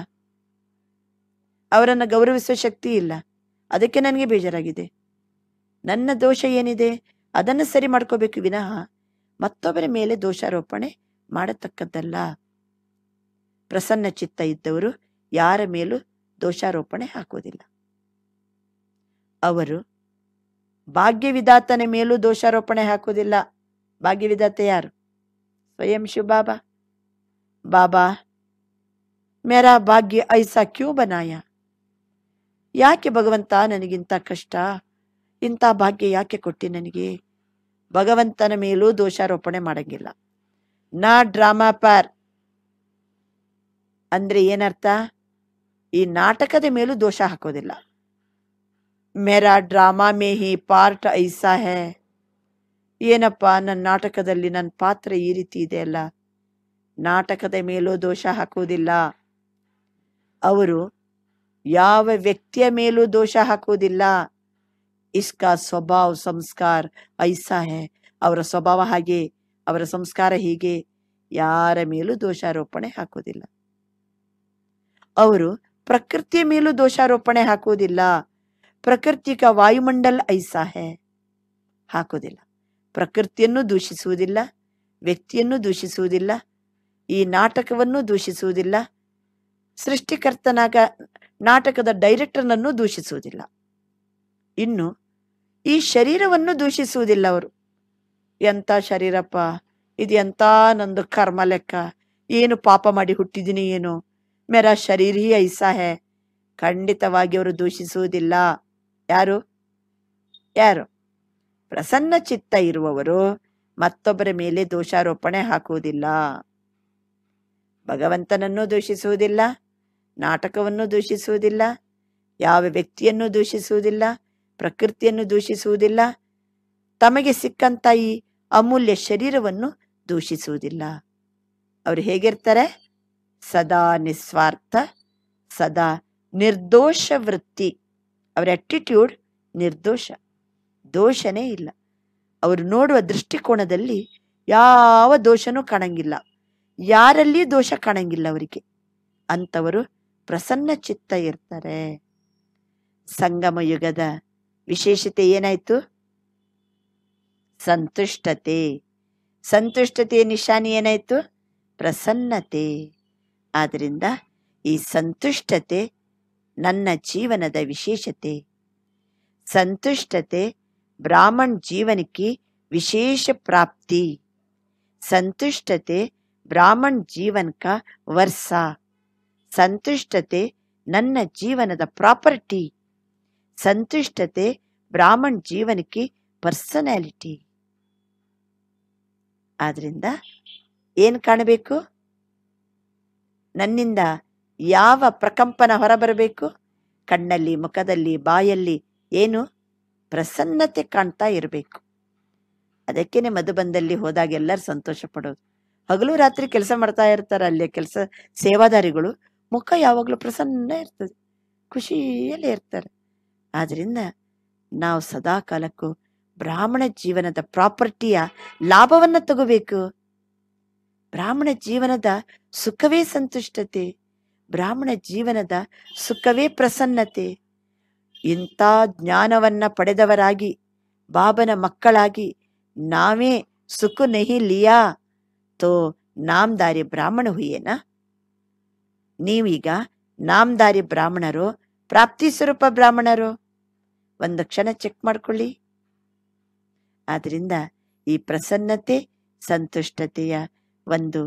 ಅವರನ್ನು ಗೌರವಿಸೋ ಶಕ್ತಿ ಇಲ್ಲ. ಅದಕ್ಕೆ ನನಗೆ ಬೇಜಾರಾಗಿದೆ. ನನ್ನ ದೋಷ ಏನಿದೆ? ಅದನ್ನು ಸರಿ ಮಾಡ್ಕೋಬೇಕು ವಿನಃ ಮತ್ತೊಬ್ಬರ ಮೇಲೆ ದೋಷಾರೋಪಣೆ ಮಾಡತಕ್ಕದ್ದಲ್ಲ. ಪ್ರಸನ್ನ ಚಿತ್ತ ಇದ್ದವರು ಯಾರ ಮೇಲೂ ದೋಷಾರೋಪಣೆ ಹಾಕೋದಿಲ್ಲ. ಅವರು ಭಾಗ್ಯವಿದಾತನ ಮೇಲೂ ದೋಷಾರೋಪಣೆ ಹಾಕೋದಿಲ್ಲ ಭಾಗ್ಯವಿಧಾತ ಯಾರು? ಸ್ವಯಂ ಶಿವ ಬಾಬಾ ಬಾಬಾ ಮೇರಾ ಭಾಗ್ಯ ಐಸಾ ಕ್ಯೂ ಬನಾಯ? ಯಾಕೆ ಭಗವಂತ ನನಗಿಂತ ಕಷ್ಟ? ಇಂಥ ಭಾಗ್ಯ ಯಾಕೆ ಕೊಟ್ಟಿ ನನಗೆ? ಭಗವಂತನ ಮೇಲೂ ದೋಷಾರೋಪಣೆ ಮಾಡಂಗಿಲ್ಲ. ನಾ ಡ್ರಾಮಾ ಪಾರ್ ಅಂದ್ರೆ ಏನರ್ಥ? ಈ ನಾಟಕದ ಮೇಲೂ ದೋಷ ಹಾಕೋದಿಲ್ಲ. ಮೇರಾ ಡ್ರಾಮಾ ಮೇ ಹಿ ಪಾರ್ಟ್ ಐಸಾ ಹೇ. ಏನಪ್ಪ ನನ್ನ ನಾಟಕದಲ್ಲಿ ನನ್ನ ಪಾತ್ರ ಈ ರೀತಿ ಇದೆ ಅಲ್ಲ? ನಾಟಕದ ಮೇಲೂ ದೋಷ ಹಾಕುವುದಿಲ್ಲ. ಅವರು, ಯಾವ ವ್ಯಕ್ತಿಯ ಮೇಲೂ ದೋಷ ಹಾಕುವುದಿಲ್ಲ. ಇಸ್ಕಾ ಸ್ವಭಾವ ಸಂಸ್ಕಾರ ಐಸಾ ಹೇ. ಅವರ ಸ್ವಭಾವ ಹಾಗೆ, ಅವರ ಸಂಸ್ಕಾರ ಹೀಗೆ. ಯಾರ ಮೇಲೂ ದೋಷಾರೋಪಣೆ ಹಾಕುವುದಿಲ್ಲ. ಅವರು, ಪ್ರಕೃತಿಯ ಮೇಲೂ ದೋಷಾರೋಪಣೆ ಹಾಕುವುದಿಲ್ಲ. ಪ್ರಕೃತಿ ವಾಯುಮಂಡಲ್ ಐಸಾ ಹೇ? ಹಾಕುವುದಿಲ್ಲ. ಪ್ರಕೃತಿಯನ್ನು ದೂಷಿಸುವುದಿಲ್ಲ, ವ್ಯಕ್ತಿಯನ್ನು ದೂಷಿಸುವುದಿಲ್ಲ, ಈ ನಾಟಕವನ್ನು ದೂಷಿಸುವುದಿಲ್ಲ, ಸೃಷ್ಟಿಕರ್ತನಾಗ ನಾಟಕದ ಡೈರೆಕ್ಟರ್ನನ್ನು ದೂಷಿಸುವುದಿಲ್ಲ. ಇನ್ನು ಈ ಶರೀರವನ್ನು ದೂಷಿಸುವುದಿಲ್ಲ ಅವರು. ಎಂಥ ಶರೀರಪ್ಪ, ಇದು ಎಂಥ ನಂದು ಕರ್ಮ ಲೆಕ್ಕ, ಏನು ಪಾಪ ಮಾಡಿ ಹುಟ್ಟಿದ್ದೀನಿ ಏನು? ಮೇರಾ ಶರೀರ ಹಿ ಐಸಾ ಹೇ? ಖಂಡಿತವಾಗಿ ಅವರು ದೂಷಿಸುವುದಿಲ್ಲ. ಯಾರು? ಯಾರು? ಪ್ರಸನ್ನ ಚಿತ್ತ ಇರುವವರು ಮತ್ತೊಬ್ಬರ ಮೇಲೆ ದೋಷಾರೋಪಣೆ ಹಾಕುವುದಿಲ್ಲ. ಭಗವಂತನನ್ನು ದೂಷಿಸುವುದಿಲ್ಲ, ನಾಟಕವನ್ನು ದೂಷಿಸುವುದಿಲ್ಲ, ಯಾವ ವ್ಯಕ್ತಿಯನ್ನು ದೂಷಿಸುವುದಿಲ್ಲ, ಪ್ರಕೃತಿಯನ್ನು ದೂಷಿಸುವುದಿಲ್ಲ, ತಮಗೆ ಸಿಕ್ಕಂತ ಈ ಅಮೂಲ್ಯ ಶರೀರವನ್ನು ದೂಷಿಸುವುದಿಲ್ಲ. ಅವರು ಹೇಗಿರ್ತಾರೆ? ಸದಾ ನಿಸ್ವಾರ್ಥ, ಸದಾ ನಿರ್ದೋಷ ವೃತ್ತಿ. ಅವರ ಆ್ಯಟಿಟ್ಯೂಡ್ ನಿರ್ದೋಷ. ದೋಷನೇ ಇಲ್ಲ. ಅವರು ನೋಡುವ ದೃಷ್ಟಿಕೋನದಲ್ಲಿ ಯಾವ ದೋಷನೂ ಕಾಣಂಗಿಲ್ಲ. ಯಾರಲ್ಲಿ ದೋಷ ಕಾಣಂಗಿಲ್ಲ ಅವರಿಗೆ. ಅಂಥವರು ಪ್ರಸನ್ನ ಚಿತ್ತ ಇರ್ತಾರೆ. ಸಂಗಮ ಯುಗದ ವಿಶೇಷತೆ ಏನಾಯ್ತು? ಸಂತುಷ್ಟತೆ. ಸಂತುಷ್ಟತೆಯ ನಿಶಾನಿ ಏನಾಯ್ತು? ಪ್ರಸನ್ನತೆ. ಆದ್ದರಿಂದ ಈ ಸಂತುಷ್ಟತೆ ನನ್ನ ಜೀವನದ ವಿಶೇಷತೆ. ಸಂತುಷ್ಟತೆ, ಬ್ರಾಹ್ಮಣ್ ಜೀವನಕ್ಕೆ ವಿಶೇಷ ಪ್ರಾಪ್ತಿ. ಸಂತುಷ್ಟತೆ, ಬ್ರಾಹ್ಮಣ್ ಜೀವನಕ ವರ್ಷ. ಸಂತುಷ್ಟತೆ, ನನ್ನ ಜೀವನದ ಪ್ರಾಪರ್ಟಿ. ಸಂತುಷ್ಟತೆ, ಬ್ರಾಹ್ಮಣ್ ಜೀವನಕ್ಕೆ ಪರ್ಸನಾಲಿಟಿ. ಆದ್ರಿಂದ ಏನು ಕಾಣಬೇಕು? ನನ್ನಿಂದ ಯಾವ ಪ್ರಕಂಪನ ಹೊರಬರಬೇಕು? ಕಣ್ಣಲ್ಲಿ, ಮುಖದಲ್ಲಿ, ಬಾಯಲ್ಲಿ ಏನು ಪ್ರಸನ್ನತೆ ಕಾಣ್ತಾ ಇರಬೇಕು. ಅದಕ್ಕೇನೆ ಮಧುಬಂದಲ್ಲಿ ಹೋದಾಗ ಎಲ್ಲರೂ ಸಂತೋಷ ಪಡೋದು. ಹಗಲು ರಾತ್ರಿ ಕೆಲಸ ಮಾಡ್ತಾ ಇರ್ತಾರೆ, ಅಲ್ಲಿ ಕೆಲಸ, ಸೇವಾದಾರಿಗಳು, ಮುಖ ಯಾವಾಗಲೂ ಪ್ರಸನ್ನ ಇರ್ತದೆ, ಖುಷಿಯಲ್ಲಿ ಇರ್ತಾರೆ. ಆದ್ರಿಂದ ನಾವು ಸದಾ ಕಾಲಕ್ಕೂ ಬ್ರಾಹ್ಮಣ ಜೀವನದ ಪ್ರಾಪರ್ಟಿಯ ಲಾಭವನ್ನ ತಗೋಬೇಕು. ಬ್ರಾಹ್ಮಣ ಜೀವನದ ಸುಖವೇ ಸಂತುಷ್ಟತೆ. ಬ್ರಾಹ್ಮಣ ಜೀವನದ ಸುಖವೇ ಪ್ರಸನ್ನತೆ. ಇಂಥ ಜ್ಞಾನವನ್ನ ಪಡೆದವರಾಗಿ, ಬಾಬನ ಮಕ್ಕಳಾಗಿ ನಾವೇ ಸುಖ ನಹಿ ಲಿಯಾ ತೋ ನಾಮದಾರಿ ಬ್ರಾಹ್ಮಣ ಹುಯೇನಾ ನೀವೀಗ ನಾಮದಾರಿ ಬ್ರಾಹ್ಮಣರು, ಪ್ರಾಪ್ತಿ ಸ್ವರೂಪ ಬ್ರಾಹ್ಮಣರು, ಒಂದು ಕ್ಷಣ ಚೆಕ್ ಮಾಡ್ಕೊಳ್ಳಿ. ಆದ್ರಿಂದ ಈ ಪ್ರಸನ್ನತೆ, ಸಂತುಷ್ಟತೆಯ ಒಂದು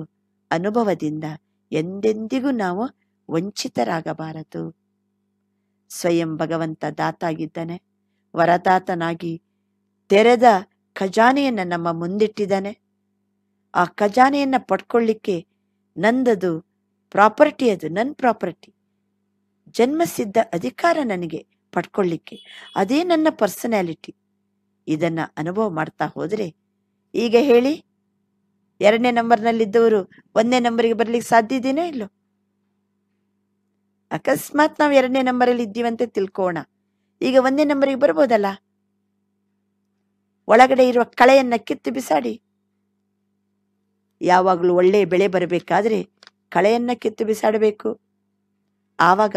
ಅನುಭವದಿಂದ ಎಂದೆಂದಿಗೂ ನಾವು ವಂಚಿತರಾಗಬಾರದು. ಸ್ವಯಂ ಭಗವಂತ ದಾತಾಗಿದ್ದಾನೆ. ವರದಾತನಾಗಿ ತೆರೆದ ಖಜಾನೆಯನ್ನ ನಮ್ಮ ಮುಂದಿಟ್ಟಿದ್ದಾನೆ. ಆ ಖಜಾನೆಯನ್ನ ಪಡ್ಕೊಳ್ಳಿಕ್ಕೆ ನಂದದು ಪ್ರಾಪರ್ಟಿ ಅದು ನನ್ನ ಪ್ರಾಪರ್ಟಿ. ಜನ್ಮಸಿದ್ಧ ಅಧಿಕಾರ ನನಗೆ ಪಡ್ಕೊಳ್ಳಿಕ್ಕೆ, ಅದೇ ನನ್ನ ಪರ್ಸನಾಲಿಟಿ. ಇದನ್ನ ಅನುಭವ ಮಾಡ್ತಾ ಹೋದ್ರೆ ಈಗ ಹೇಳಿ, ಎರಡನೇ ನಂಬರ್ನಲ್ಲಿದ್ದವರು ಒಂದನೇ ನಂಬರಿಗೆ ಬರ್ಲಿಕ್ಕೆ ಸಾಧ್ಯ ಇದೆಯೋ ಇಲ್ಲೋ? ಅಕಸ್ಮಾತ್ ನಾವು ಎರಡನೇ ನಂಬರಲ್ಲಿ ಇದ್ದೀವಂತೆ ತಿಳ್ಕೋಣ ಈಗ ಒಂದೇ ನಂಬರಿಗೆ ಬರ್ಬೋದಲ್ಲ? ಒಳಗಡೆ ಇರುವ ಕಳೆಯನ್ನ ಕಿತ್ತು ಬಿಸಾಡಿ. ಯಾವಾಗಲೂ ಒಳ್ಳೆ ಬೆಳೆ ಬರಬೇಕಾದ್ರೆ ಕಳೆಯನ್ನ ಕಿತ್ತು ಬಿಸಾಡಬೇಕು. ಆವಾಗ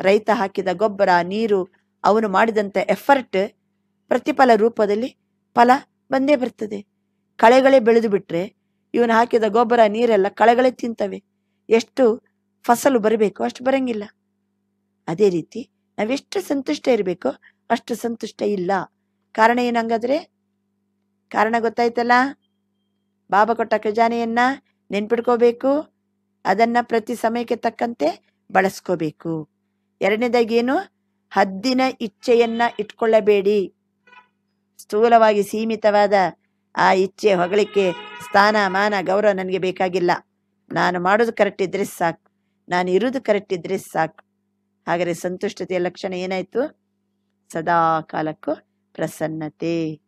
ರೈತ ಹಾಕಿದ ಗೊಬ್ಬರ, ನೀರು, ಅವನು ಮಾಡಿದಂತ ಎಫರ್ಟ್ ಪ್ರತಿಫಲ ರೂಪದಲ್ಲಿ ಫಲ ಬಂದೇ ಬರ್ತದೆ. ಕಳೆಗಳೇ ಬೆಳೆದು ಬಿಟ್ರೆ ಇವನು ಹಾಕಿದ ಗೊಬ್ಬರ, ನೀರೆಲ್ಲ ಕಳೆಗಳೇ ತಿಂತವೆ. ಎಷ್ಟು ಫಸಲು ಬರಬೇಕು, ಅಷ್ಟು ಬರಂಗಿಲ್ಲ. ಅದೇ ರೀತಿ ನಾವೆಷ್ಟು ಸಂತುಷ್ಟ ಇರಬೇಕೋ ಅಷ್ಟು ಸಂತುಷ್ಟ ಇಲ್ಲ. ಕಾರಣ ಏನಂಗಾದ್ರೆ, ಕಾರಣ ಗೊತ್ತಾಯ್ತಲ್ಲ? ಬಾಬಾ ಕೊಟ್ಟ ಖಜಾನೆಯನ್ನ ನೆನ್ಪಿಡ್ಕೋಬೇಕು ಅದನ್ನ ಪ್ರತಿ ಸಮಯಕ್ಕೆ ತಕ್ಕಂತೆ ಬಳಸ್ಕೋಬೇಕು. ಎರಡನೇದಾಗಿ ಏನು? ಹದ್ದಿನ ಇಚ್ಛೆಯನ್ನ ಇಟ್ಕೊಳ್ಳಬೇಡಿ. ಸ್ಥೂಲವಾಗಿ ಸೀಮಿತವಾದ ಆ ಇಚ್ಛೆ ಹೊಗಳಿಕೆ, ಸ್ಥಾನ, ಮಾನ, ಗೌರವ ನನಗೆ ಬೇಕಾಗಿಲ್ಲ. ನಾನು ಮಾಡೋದು ಕರೆಕ್ಟ್ ಇದ್ರೆ ಸಾಕು. ನಾನು ಇರುವುದು ಕರೆಕ್ಟ್ ಇದ್ರೆ ಸಾಕು. ಹಾಗಾದ್ರೆ ಸಂತುಷ್ಟತೆಯ ಲಕ್ಷಣ ಏನಾಯ್ತು? ಸದಾ ಕಾಲಕ್ಕೂ ಪ್ರಸನ್ನತೆ.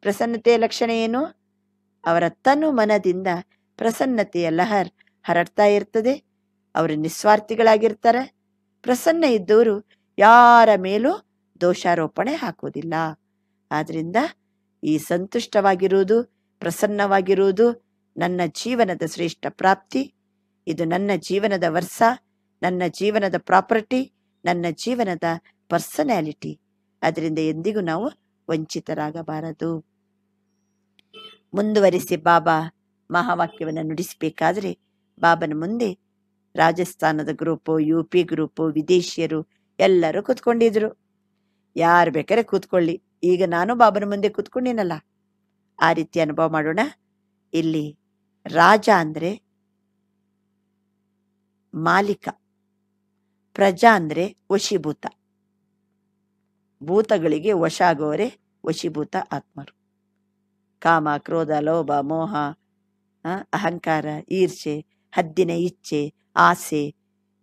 ಪ್ರಸನ್ನತೆಯ ಲಕ್ಷಣ ಏನು? ಅವರ ತನು ಮನದಿಂದ ಪ್ರಸನ್ನತೆಯ ಲಹರ್ ಹರಡ್ತಾ ಇರ್ತದೆ. ಅವರು ನಿಸ್ವಾರ್ಥಿಗಳಾಗಿರ್ತಾರೆ. ಪ್ರಸನ್ನ ಇದ್ದವರು ಯಾರ ಮೇಲೂ ದೋಷಾರೋಪಣೆ ಹಾಕುವುದಿಲ್ಲ. ಆದ್ರಿಂದ ಈ ಸಂತುಷ್ಟವಾಗಿರುವುದು, ಪ್ರಸನ್ನವಾಗಿರುವುದು ನನ್ನ ಜೀವನದ ಶ್ರೇಷ್ಠ ಪ್ರಾಪ್ತಿ. ಇದು ನನ್ನ ಜೀವನದ ವರ್ಷ, ನನ್ನ ಜೀವನದ ಪ್ರಾಪರ್ಟಿ, ನನ್ನ ಜೀವನದ ಪರ್ಸನಾಲಿಟಿ. ಅದರಿಂದ ಎಂದಿಗೂ ನಾವು ವಂಚಿತರಾಗಬಾರದು. ಮುಂದುವರಿಸಿ ಬಾಬಾ ಮಹಾವಾಕ್ಯವನ್ನು ನುಡಿಸಬೇಕಾದ್ರೆ ಬಾಬನ ಮುಂದೆ ರಾಜಸ್ಥಾನದ ಗ್ರೂಪು ಯು ಪಿ ಗ್ರೂಪು, ವಿದೇಶಿಯರು ಎಲ್ಲರೂ ಕೂತ್ಕೊಂಡಿದ್ರು. ಯಾರು ಬೇಕಾದ್ರೆ ಕೂತ್ಕೊಳ್ಳಿ. ಈಗ ನಾನು ಬಾಬನ ಮುಂದೆ ಕೂತ್ಕೊಂಡಿನಲ್ಲ? ಆ ರೀತಿ ಅನುಭವ ಮಾಡೋಣ. ಇಲ್ಲಿ ರಾಜ ಅಂದ್ರೆ ಮಾಲೀಕ. ಪ್ರಜಾ ಅಂದ್ರೆ ವಶೀಭೂತ. ಭೂತಗಳಿಗೆ ವಶ ಆಗೋರೆ ವಶೀಭೂತ ಆತ್ಮರು. ಕಾಮ, ಕ್ರೋಧ, ಲೋಭ, ಮೋಹ ಅಹಂಕಾರ ಈರ್ಷೆ ಹದ್ದಿನ ಇಚ್ಛೆ, ಆಸೆ,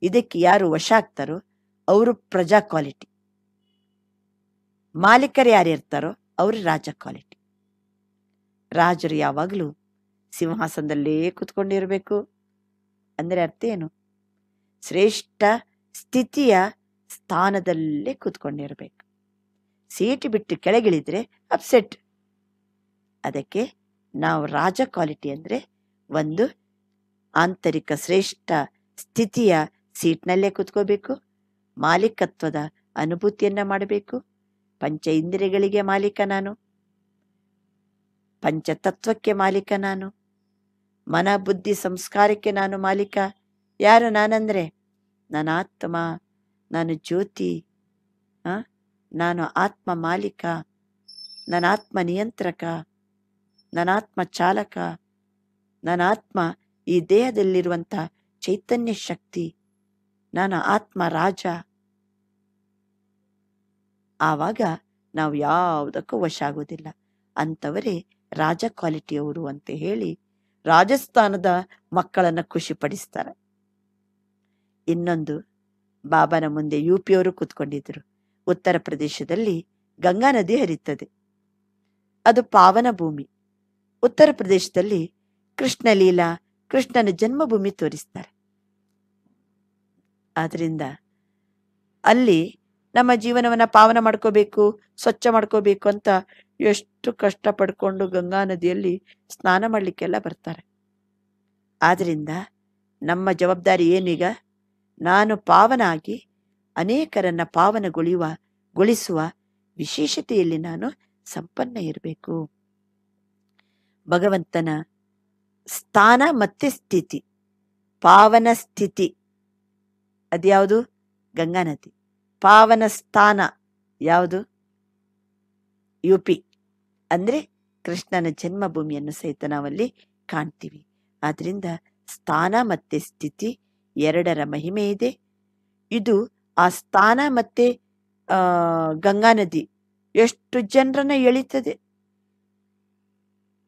ಇದಕ್ಕೆ ಯಾರು ವಶ ಆಗ್ತಾರೋ ಅವರು ಪ್ರಜಾ ಕ್ವಾಲಿಟಿ. ಮಾಲೀಕರು ಯಾರು ಇರ್ತಾರೋ ಅವರು ರಾಜ ಕ್ವಾಲಿಟಿ. ರಾಜರು ಯಾವಾಗಲೂ ಸಿಂಹಾಸನದಲ್ಲೇ ಕೂತ್ಕೊಂಡಿರಬೇಕು. ಅಂದ್ರೆ ಅರ್ಥ ಏನು? ಶ್ರೇಷ್ಠ ಸ್ಥಿತಿಯ ಸ್ಥಾನದಲ್ಲೇ ಕೂತ್ಕೊಂಡಿರಬೇಕು. ಸೀಟು ಬಿಟ್ಟು ಕೆಳಗಿಳಿದ್ರೆ ಅಪ್ಸೆಟ್ ಅದಕ್ಕೆ ನಾವು ರಾಜ ಕ್ವಾಲಿಟಿ ಅಂದ್ರೆ ಒಂದು ಆಂತರಿಕ ಶ್ರೇಷ್ಠ ಸ್ಥಿತಿಯ ಸೀಟ್ನಲ್ಲೇ ಕೂತ್ಕೋಬೇಕು. ಮಾಲೀಕತ್ವದ ಅನುಭೂತಿಯನ್ನ ಮಾಡಬೇಕು. ಪಂಚ ಇಂದ್ರಿಯಗಳಿಗೆ ಮಾಲೀಕ ನಾನು. ಪಂಚತತ್ವಕ್ಕೆ ಮಾಲೀಕ ನಾನು. ಮನ ಬುದ್ಧಿ ಸಂಸ್ಕಾರಕ್ಕೆ ನಾನು ಮಾಲೀಕ. ಯಾರು ನಾನಂದ್ರೆ? ನಾನು ಆತ್ಮ ನಾನು ಜ್ಯೋತಿ? ನಾನು ಆತ್ಮ ಮಾಲೀಕ, ನನ್ನ ಆತ್ಮ ನಿಯಂತ್ರಕ, ನನ್ನ ಆತ್ಮ ಚಾಲಕ, ನನ್ನ ಆತ್ಮ ಈ ದೇಹದಲ್ಲಿರುವಂಥ ಚೈತನ್ಯ ಶಕ್ತಿ ನಾನು ಆತ್ಮ ರಾಜ ಆವಾಗ ನಾವು ಯಾವುದಕ್ಕೂ ವಶ ಆಗೋದಿಲ್ಲ ಅಂಥವರೇ ರಾಜ ಕ್ವಾಲಿಟಿಯವರು ಅಂತ ಹೇಳಿ ರಾಜಸ್ಥಾನದ ಮಕ್ಕಳನ್ನ ಖುಷಿಪಡಿಸ್ತಾರೆ ಇನ್ನೊಂದು ಬಾಬನ ಮುಂದೆ ಯು ಪಿಯವರು ಕೂತ್ಕೊಂಡಿದ್ರು. ಉತ್ತರ ಪ್ರದೇಶದಲ್ಲಿ ಗಂಗಾ ನದಿ ಹರಿಯುತ್ತದೆ. ಅದು ಪಾವನ ಭೂಮಿ. ಉತ್ತರ ಪ್ರದೇಶದಲ್ಲಿ ಕೃಷ್ಣ ಲೀಲಾ ಕೃಷ್ಣನ ಜನ್ಮಭೂಮಿ ತೋರಿಸ್ತಾರೆ. ಆದ್ರಿಂದ ಅಲ್ಲಿ ನಮ್ಮ ಜೀವನವನ್ನ ಪಾವನ ಮಾಡ್ಕೋಬೇಕು, ಸ್ವಚ್ಛ ಮಾಡ್ಕೋಬೇಕು ಅಂತ ಎಷ್ಟು ಕಷ್ಟ ಪಡ್ಕೊಂಡು ಗಂಗಾ ನದಿಯಲ್ಲಿ ಸ್ನಾನ ಮಾಡ್ಲಿಕ್ಕೆಲ್ಲ ಬರ್ತಾರೆ. ಆದ್ರಿಂದ ನಮ್ಮ ಜವಾಬ್ದಾರಿ ಏನೀಗ ನಾನು ಪಾವನಾಗಿ ಅನೇಕರನ್ನ ಪಾವನಗೊಳಿಯುವ ಗೊಳಿಸುವ ವಿಶೇಷತೆಯಲ್ಲಿ ನಾನು ಸಂಪನ್ನ ಇರಬೇಕು. ಭಗವಂತನ ಸ್ಥಾನ ಮತ್ತೆ ಸ್ಥಿತಿ. ಪಾವನ ಸ್ಥಿತಿ. ಅದ್ಯಾವುದು? ಗಂಗಾ ನದಿ. ಪಾವನ ಸ್ಥಾನ ಯಾವುದು? U P. ಅಂದ್ರೆ ಕೃಷ್ಣನ ಜನ್ಮಭೂಮಿಯನ್ನು ಸಹಿತ ನಾವಲ್ಲಿ ಕಾಣ್ತೀವಿ. ಆದ್ರಿಂದ ಸ್ಥಾನ ಮತ್ತೆ ಸ್ಥಿತಿ ಎರಡರ ಮಹಿಮೆ ಇದೆ. ಇದು ಆ ಸ್ಥಾನ ಮತ್ತೆ ಗಂಗಾ ನದಿ ಎಷ್ಟು ಜನರನ್ನ ಎಳಿತದೆ.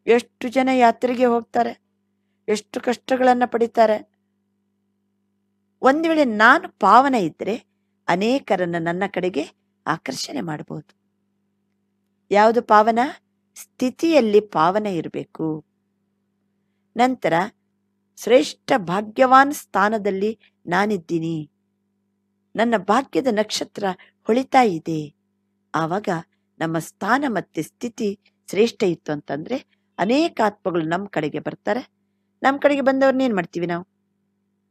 ಎಷ್ಟು ಜನ ಯಾತ್ರೆಗೆ ಹೋಗ್ತಾರೆ. ಎಷ್ಟು ಕಷ್ಟಗಳನ್ನ ಪಡಿತಾರೆ. ಒಂದ್ ವೇಳೆ ನಾನು ಪಾವನ ಇದ್ರೆ ಅನೇಕರನ್ನ ನನ್ನ ಕಡೆಗೆ ಆಕರ್ಷಣೆ ಮಾಡಬಹುದು ಯಾವುದು ಪಾವನ? ಸ್ಥಿತಿಯಲ್ಲಿ ಪಾವನ ಇರಬೇಕು. ನಂತರ ಶ್ರೇಷ್ಠ ಭಾಗ್ಯವಾನ್ ಸ್ಥಾನದಲ್ಲಿ ನಾನಿದ್ದೀನಿ. ನನ್ನ ಭಾಗ್ಯದ ನಕ್ಷತ್ರ ಹೊಳಿತಾ ಇದೆ. ಆವಾಗ ನಮ್ಮ ಸ್ಥಾನ ಮತ್ತೆ ಸ್ಥಿತಿ ಶ್ರೇಷ್ಠ ಇತ್ತು ಅಂತಂದ್ರೆ ಅನೇಕ ಆತ್ಮಗಳು ನಮ್ಮ ಕಡೆಗೆ ಬರ್ತಾರೆ. ನಮ್ಮ ಕಡೆಗೆ ಬಂದವ್ರನ್ನ ಏನ್ ಮಾಡ್ತೀವಿ ನಾವು?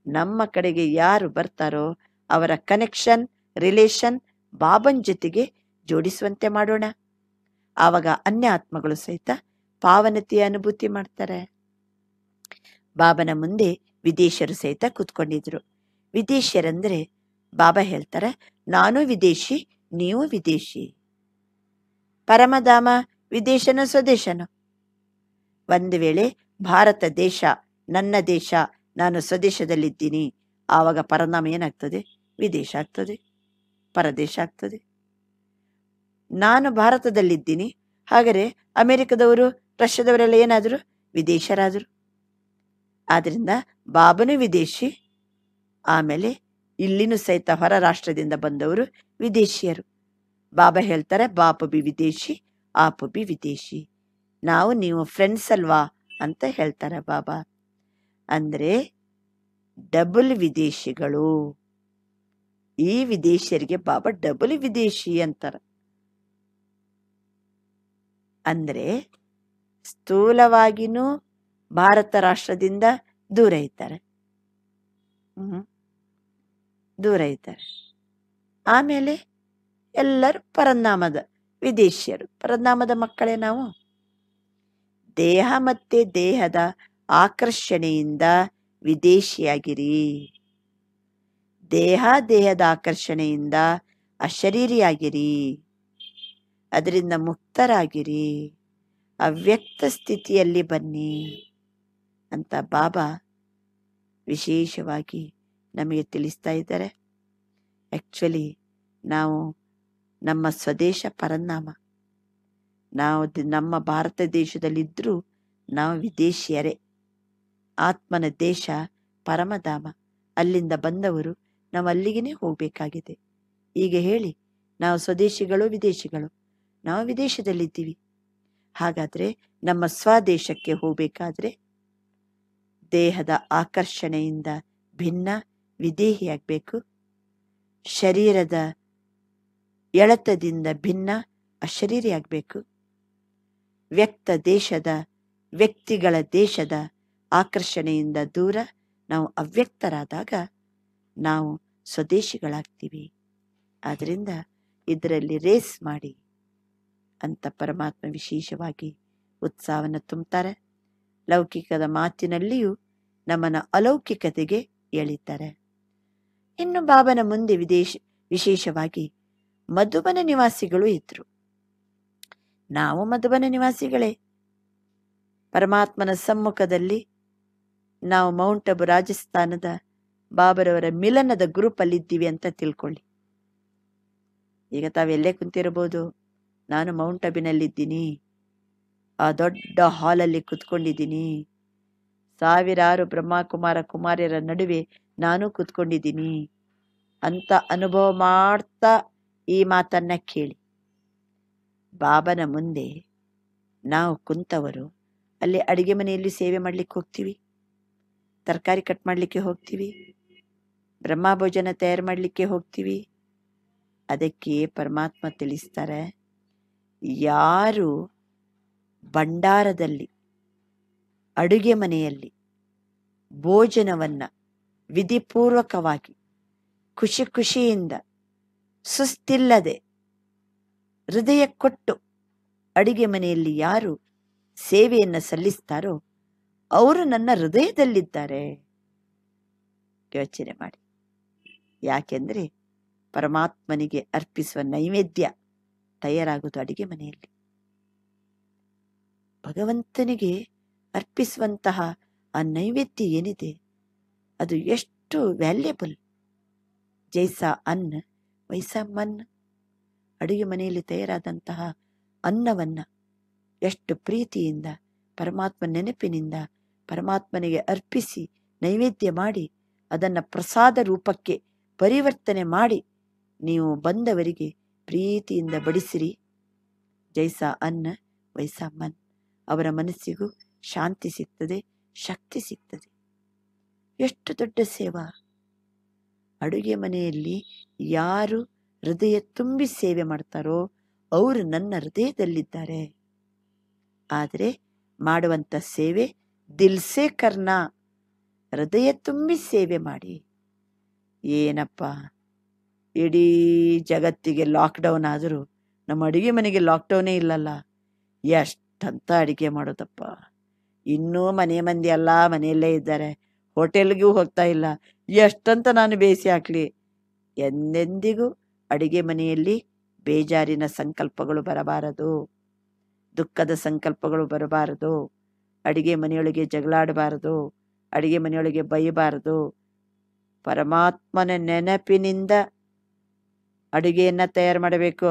ನಮ್ಮ ಕಡೆಗೆ ಯಾರು ಬರ್ತಾರೋ ಅವರ ಕನೆಕ್ಷನ್ ರಿಲೇಷನ್ ಬಾಬನ್ ಜೊತೆಗೆ ಜೋಡಿಸುವಂತೆ ಮಾಡೋಣ. ಆವಾಗ ಅನ್ಯ ಆತ್ಮಗಳು ಸಹಿತ ಪಾವನತೆಯ ಅನುಭೂತಿ ಮಾಡ್ತಾರೆ. ಬಾಬನ ಮುಂದೆ ವಿದೇಶರು ಸಹಿತ ಕೂತ್ಕೊಂಡಿದ್ರು. ವಿದೇಶಿಯರಂದ್ರೆ ಬಾಬಾ ಹೇಳ್ತಾರೆ, ನಾನು ವಿದೇಶಿ, ನೀವು ವಿದೇಶಿ. ಪರಮಧಾಮ ವಿದೇಶನ ಸ್ವದೇಶನು? ಒಂದು ವೇಳೆ, ಭಾರತ ದೇಶ, ನನ್ನ ದೇಶ, ನಾನು ಸ್ವದೇಶದಲ್ಲಿದ್ದೀನಿ. ಆವಾಗ ಪರನಾಮ ಏನಾಗ್ತದೆ? ವಿದೇಶ ಆಗ್ತದೆ. ಪರದೇಶ ಆಗ್ತದೆ. ನಾನು ಭಾರತದಲ್ಲಿದ್ದೀನಿ. ಹಾಗರೆ ಅಮೆರಿಕದವರು, ರಷ್ಯಾದವರೆಲ್ಲ ಏನಾದ್ರು? ವಿದೇಶರಾದರು. ಆದ್ರಿಂದ ಬಾಬನು ವಿದೇಶಿ, ಆಮೇಲೆ ಇಲ್ಲಿನೂ ಸಹಿತ ಹೊರ ರಾಷ್ಟ್ರದಿಂದ ಬಂದವರು ವಿದೇಶಿಯರು. ಬಾಬಾ ಹೇಳ್ತಾರೆ, ಬಾಪು ಬಿ ವಿದೇಶಿ, ಆಪು ಬಿ ವಿದೇಶಿ. ನಾವು ನೀವು ಫ್ರೆಂಡ್ಸ್ ಅಲ್ವಾ? ಅಂತ ಹೇಳ್ತಾರೆ ಬಾಬಾ. ಅಂದರೆ ಡಬಲ್ ವಿದೇಶಿಗಳು. ಈ ವಿದೇಶಿಯರಿಗೆ ಬಾಬಾ ಡಬಲ್ ವಿದೇಶಿ ಅಂತಾರೆ. ಅಂದರೆ ಸ್ಥೂಲವಾಗಿನೂ ಭಾರತ ರಾಷ್ಟ್ರದಿಂದ ದೂರ ಇದ್ದಾರೆ. ದೂರ ಇದ್ದಾರೆ. ಆಮೇಲೆ ಎಲ್ಲರೂ ಪರನಾಮದ ವಿದೇಶಿಯರು. ಪರನಾಮದ ಮಕ್ಕಳೇ ನಾವು. ದೇಹ ಮತ್ತೆ ದೇಹದ ಆಕರ್ಷಣೆಯಿಂದ ವಿದೇಶಿಯಾಗಿರಿ. ದೇಹ ದೇಹದ ಆಕರ್ಷಣೆಯಿಂದ ಅಶರೀರಿಯಾಗಿರಿ. ಅದರಿಂದ ಮುಕ್ತರಾಗಿರಿ. ಅವ್ಯಕ್ತ ಸ್ಥಿತಿಯಲ್ಲಿ ಬನ್ನಿ. ಅಂತ ಬಾಬಾ ವಿಶೇಷವಾಗಿ ನಮಗೆ ತಿಳಿಸ್ತಾ ಇದ್ದಾರೆ. ಆ್ಯಕ್ಚುಲಿ ನಾವು ನಮ್ಮ ಸ್ವದೇಶ ಪರನಾಮ. ನಾವು ನಮ್ಮ ಭಾರತ ದೇಶದಲ್ಲಿದ್ದರೂ ನಾವು ವಿದೇಶಿಯರೇ. ಆತ್ಮನ ದೇಶ ಪರಮಧಾಮ. ಅಲ್ಲಿಂದ ಬಂದವರು ನಾವು ಅಲ್ಲಿಗೇ ಹೋಗಬೇಕಾಗಿದೆ. ಈಗ ಹೇಳಿ, ನಾವು ಸ್ವದೇಶಿಗಳು ವಿದೇಶಿಗಳು? ನಾವು ವಿದೇಶದಲ್ಲಿದ್ದೀವಿ. ಹಾಗಾದ್ರೆ ನಮ್ಮ ಸ್ವದೇಶಕ್ಕೆ ಹೋಗ್ಬೇಕಾದ್ರೆ ದೇಹದ ಆಕರ್ಷಣೆಯಿಂದ ಭಿನ್ನ ವಿದೇಹಿಯಾಗಬೇಕು. ಶರೀರದ ಎಳೆತದಿಂದ ಭಿನ್ನ ಅಶರೀರಿಯಾಗಬೇಕು. ವ್ಯಕ್ತ ದೇಶದ, ವ್ಯಕ್ತಿಗಳ ದೇಶದ ಆಕರ್ಷಣೆಯಿಂದ ದೂರ ನಾವು ಅವ್ಯಕ್ತರಾದಾಗ ನಾವು ಸ್ವದೇಶಿಗಳಾಗ್ತೀವಿ. ಆದ್ದರಿಂದ ಇದರಲ್ಲಿ ರೇಸ್ ಮಾಡಿ ಅಂತ ಪರಮಾತ್ಮ ವಿಶೇಷವಾಗಿ ಉತ್ಸಾಹವನ್ನು ತುಂಬುತ್ತಾರೆ ಲೌಕಿಕದ ಮಾತಿನಲ್ಲಿಯೂ ನಮ್ಮನ ಅಲೌಕಿಕತೆಗೆ ಎಳಿತಾರೆ. ಇನ್ನು ಬಾಬನ ಮುಂದೆ ವಿದೇಶ, ವಿಶೇಷವಾಗಿ ಮಧುಬನ ನಿವಾಸಿಗಳು ಇದ್ರು. ನಾವು ಮಧುಬನ ನಿವಾಸಿಗಳೇ. ಪರಮಾತ್ಮನ ಸಮ್ಮುಖದಲ್ಲಿ ನಾವು ಮೌಂಟ್ ಅಬು ರಾಜಸ್ಥಾನದ ಬಾಬರವರ ಮಿಲನದ ಗ್ರೂಪ್ ಅಲ್ಲಿದ್ದೀವಿ ಅಂತ ತಿಳ್ಕೊಳ್ಳಿ. ಈಗ ತಾವೆಲ್ಲೇ ಕುಂತಿರಬಹುದು. ನಾನು ಮೌಂಟ್ ಅಬಿನಲ್ಲಿದ್ದೀನಿ. ಆ ದೊಡ್ಡ ಹಾಲಲ್ಲಿ ಕುತ್ಕೊಂಡಿದ್ದೀನಿ. ಸಾವಿರಾರು ಬ್ರಹ್ಮಕುಮಾರ ಕುಮಾರ್ಯರ ನಡುವೆ ನಾನು ಕುತ್ಕೊಂಡಿದ್ದೀನಿ. ಅಂತ ಅನುಭವ ಮಾಡ್ತಾ ಈ ಮಾತನ್ನ ಕೇಳಿ. ಬಾಬನ ಮುಂದೆ ನಾವು ಕುಂತವರು ಅಲ್ಲಿ ಅಡುಗೆ ಮನೆಯಲ್ಲಿ ಸೇವೆ ಮಾಡ್ಲಿಕ್ಕೆ ಹೋಗ್ತೀವಿ. ತರಕಾರಿ ಕಟ್ ಮಾಡಲಿಕ್ಕೆ ಹೋಗ್ತೀವಿ. ಬ್ರಹ್ಮ ಭೋಜನ ತಯಾರು ಮಾಡಲಿಕ್ಕೆ ಹೋಗ್ತೀವಿ. ಅದಕ್ಕೆ ಪರಮಾತ್ಮ ತಿಳಿಸ್ತಾರೆ, ಯಾರು ಭಂಡಾರದಲ್ಲಿ, ಅಡುಗೆ ಮನೆಯಲ್ಲಿ ಭೋಜನವನ್ನು ವಿಧಿಪೂರ್ವಕವಾಗಿ ಖುಷಿ ಖುಷಿಯಿಂದ ಸುಸ್ತಿಲ್ಲದೆ ಹೃದಯ ಕೊಟ್ಟು ಅಡುಗೆ ಮನೆಯಲ್ಲಿ ಯಾರು ಸೇವೆಯನ್ನು ಸಲ್ಲಿಸ್ತಾರೋ ಅವರು ನನ್ನ ಹೃದಯದಲ್ಲಿದ್ದಾರೆ. ಯೋಚನೆ ಮಾಡಿ. ಯಾಕೆಂದರೆ ಪರಮಾತ್ಮನಿಗೆ ಅರ್ಪಿಸುವ ನೈವೇದ್ಯ ತಯಾರಾಗುವುದು ಅಡುಗೆ ಮನೆಯಲ್ಲಿ. ಭಗವಂತನಿಗೆ ಅರ್ಪಿಸುವಂತಹ ಆ ನೈವೇದ್ಯ ಏನಿದೆ? ಅದು ಎಷ್ಟು ವ್ಯಾಲ್ಯಬಲ್ ಜೈಸಾ ಅನ್ನ ವೈಸಾ ಅಡುಗೆ ಮನೆಯಲ್ಲಿ ತಯಾರಾದಂತಹ ಅನ್ನವನ್ನು ಎಷ್ಟು ಪ್ರೀತಿಯಿಂದ, ಪರಮಾತ್ಮ ನೆನಪಿನಿಂದ, ಪರಮಾತ್ಮನಿಗೆ ಅರ್ಪಿಸಿ ನೈವೇದ್ಯ ಮಾಡಿ, ಅದನ್ನು ಪ್ರಸಾದ ರೂಪಕ್ಕೆ ಪರಿವರ್ತನೆ ಮಾಡಿ ನೀವು ಬಂದವರಿಗೆ ಪ್ರೀತಿಯಿಂದ ಬಡಿಸಿರಿ. ಜೈಸಾ ಅನ್ನ ವೈಸಾ ಮನ್ ಅವರ ಮನಸ್ಸಿಗೂ ಶಾಂತಿ ಸಿಗ್ತದೆ, ಶಕ್ತಿ ಸಿಗ್ತದೆ. ಎಷ್ಟು ದೊಡ್ಡ ಸೇವಾ. ಅಡುಗೆ ಮನೆಯಲ್ಲಿ ಯಾರು ಹೃದಯ ತುಂಬಿ ಸೇವೆ ಮಾಡ್ತಾರೋ ಅವರು ನನ್ನ ಹೃದಯದಲ್ಲಿದ್ದಾರೆ. ಆದರೆ ಮಾಡುವಂತ ಸೇವೆ ದಿಲ್ಸೆ ಕರ್ನ. ಹೃದಯ ತುಂಬಿ ಸೇವೆ ಮಾಡಿ. ಏನಪ್ಪ? ಇಡೀ ಜಗತ್ತಿಗೆ ಲಾಕ್ಡೌನ್ ಆದರೂ ನಮ್ಮ ಅಡುಗೆ ಮನೆಗೆ ಲಾಕ್ಡೌನೇ ಇಲ್ಲಲ್ಲ. ಎಷ್ಟಂತ ಅಡುಗೆ ಮಾಡೋದಪ್ಪ. ಇನ್ನೂ ಮನೆ ಮಂದಿ ಎಲ್ಲ ಮನೆಯಲ್ಲೇ ಇದ್ದಾರೆ. ಹೋಟೆಲ್ಗೂ ಹೋಗ್ತಾ ಇಲ್ಲ. ಎಷ್ಟಂತ ನಾನು ಬೇಯಿಸಿ ಹಾಕ್ಲಿ. ಎಂದೆಂದಿಗೂ ಅಡಿಗೆ ಮನೆಯಲ್ಲಿ ಬೇಜಾರಿನ ಸಂಕಲ್ಪಗಳು ಬರಬಾರದು. ದುಃಖದ ಸಂಕಲ್ಪಗಳು ಬರಬಾರದು. ಅಡಿಗೆ ಮನೆಯೊಳಗೆ ಜಗಳಾಡಬಾರದು. ಅಡಿಗೆ ಮನೆಯೊಳಗೆ ಬೈಯಬಾರದು ಪರಮಾತ್ಮನ ನೆನಪಿನಿಂದ ಅಡುಗೆಯನ್ನು ತಯಾರು ಮಾಡಬೇಕು.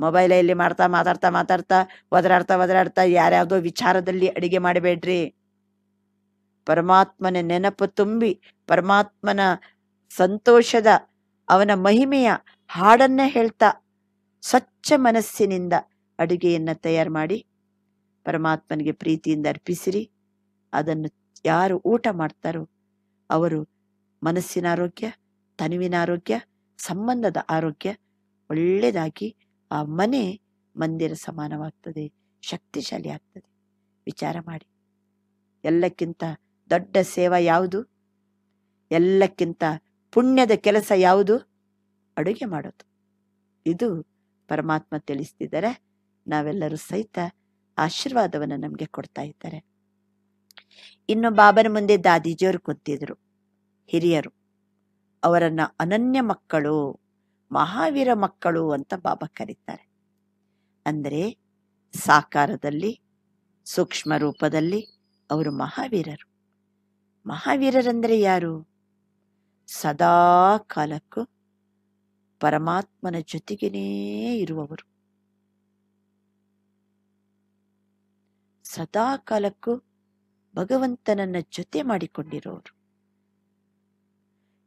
ಮೊಬೈಲಲ್ಲಿ ಮಾಡ್ತಾ, ಮಾತಾಡ್ತಾ ಮಾತಾಡ್ತಾ, ಒದರಾಡ್ತಾ ಒದರಾಡ್ತಾ ಯಾರ್ಯಾವುದೋ ವಿಚಾರದಲ್ಲಿ ಅಡಿಗೆ ಮಾಡಬೇಡ್ರಿ. ಪರಮಾತ್ಮನ ನೆನಪು ತುಂಬಿ, ಪರಮಾತ್ಮನ ಸಂತೋಷದ, ಅವನ ಮಹಿಮೆಯ ಹಾಡನ್ನ ಹೇಳ್ತಾ, ಸ್ವಚ್ಛ ಮನಸ್ಸಿನಿಂದ ಅಡುಗೆಯನ್ನ ತಯಾರು ಮಾಡಿ, ಪರಮಾತ್ಮನಿಗೆ ಪ್ರೀತಿಯಿಂದ ಅರ್ಪಿಸಿರಿ. ಅದನ್ನು ಯಾರು ಊಟ ಮಾಡ್ತಾರೋ, ಅವರು ಮನಸ್ಸಿನ ಆರೋಗ್ಯ, ತನುವಿನ ಆರೋಗ್ಯ, ಸಂಬಂಧದ ಆರೋಗ್ಯ ಒಳ್ಳೆಯದಾಗಿ ಆ ಮನೆ ಮಂದಿರ ಸಮಾನವಾಗ್ತದೆ, ಶಕ್ತಿಶಾಲಿ ಆಗ್ತದೆ. ವಿಚಾರ ಮಾಡಿ. ಎಲ್ಲಕ್ಕಿಂತ ದೊಡ್ಡ ಸೇವಾ ಯಾವುದು? ಎಲ್ಲಕ್ಕಿಂತ ಪುಣ್ಯದ ಕೆಲಸ ಯಾವುದು? ಅಡುಗೆ ಮಾಡೋದು. ಇದು ಪರಮಾತ್ಮ ತಿಳಿಸ್ತಿದ್ದಾರೆ. ನಾವೆಲ್ಲರೂ ಸಹಿತ ಆಶೀರ್ವಾದವನ್ನು ನಮಗೆ ಕೊಡ್ತಾ ಇದ್ದಾರೆ. ಇನ್ನು ಬಾಬನ ಮುಂದೆ ದಾದಿಜಿಯವರು ಕೂತಿದ್ರು. ಹಿರಿಯರು. ಅವರನ್ನ ಅನನ್ಯ ಮಕ್ಕಳು. ಮಹಾವೀರ ಮಕ್ಕಳು ಅಂತ ಬಾಬಾ ಕರೀತಾರೆ. ಅಂದರೆ ಸಾಕಾರದಲ್ಲಿ, ಸೂಕ್ಷ್ಮ ರೂಪದಲ್ಲಿ ಅವರು ಮಹಾವೀರರು. ಮಹಾವೀರರೆಂದರೆ ಯಾರು? ಸದಾ ಕಾಲಕ್ಕೂ ಪರಮಾತ್ಮನ ಜೊತೆಗೇನೇ ಇರುವವರು. ಸದಾ ಕಾಲಕ್ಕೂ ಭಗವಂತನನ್ನ ಜೊತೆ ಮಾಡಿಕೊಂಡಿರೋರು.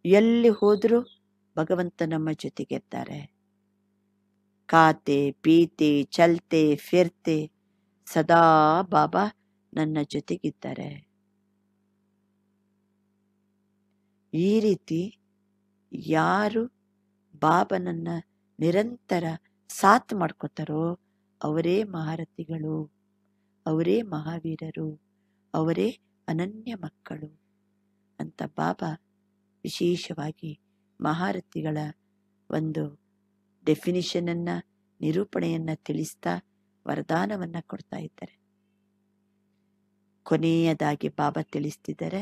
ಎಲ್ಲಿ ಹೋದರೂ ಭಗವಂತ ನಮ್ಮ ಜೊತೆಗೆದ್ದಾರೆ. ಕಾತೆ, ಪೀತೆ, ಚಲ್ತೆ, ಫಿರ್ತೆ ಸದಾ ಬಾಬಾ ನನ್ನ ಜೊತೆಗಿದ್ದಾರೆ. ಈ ರೀತಿ ಯಾರು ಬಾಬನನ್ನ ನಿರಂತರ ಸಾಥ್ ಮಾಡ್ಕೋತಾರೋ ಅವರೇ ಮಹಾರಥಿಗಳು, ಅವರೇ ಮಹಾವೀರರು, ಅವರೇ ಅನನ್ಯ ಮಕ್ಕಳು ಅಂತ ಬಾಬಾ ವಿಶೇಷವಾಗಿ ಮಹಾರಥಿಗಳ ಒಂದು ಡೆಫಿನಿಷನನ್ನು ನಿರೂಪಣೆಯನ್ನು ತಿಳಿಸ್ತಾ ವರದಾನವನ್ನ ಕೊಡ್ತಾ ಇದ್ದಾರೆ. ಕೊನೆಯದಾಗಿ ಬಾಬಾ ತಿಳಿಸ್ತಿದ್ದಾರೆ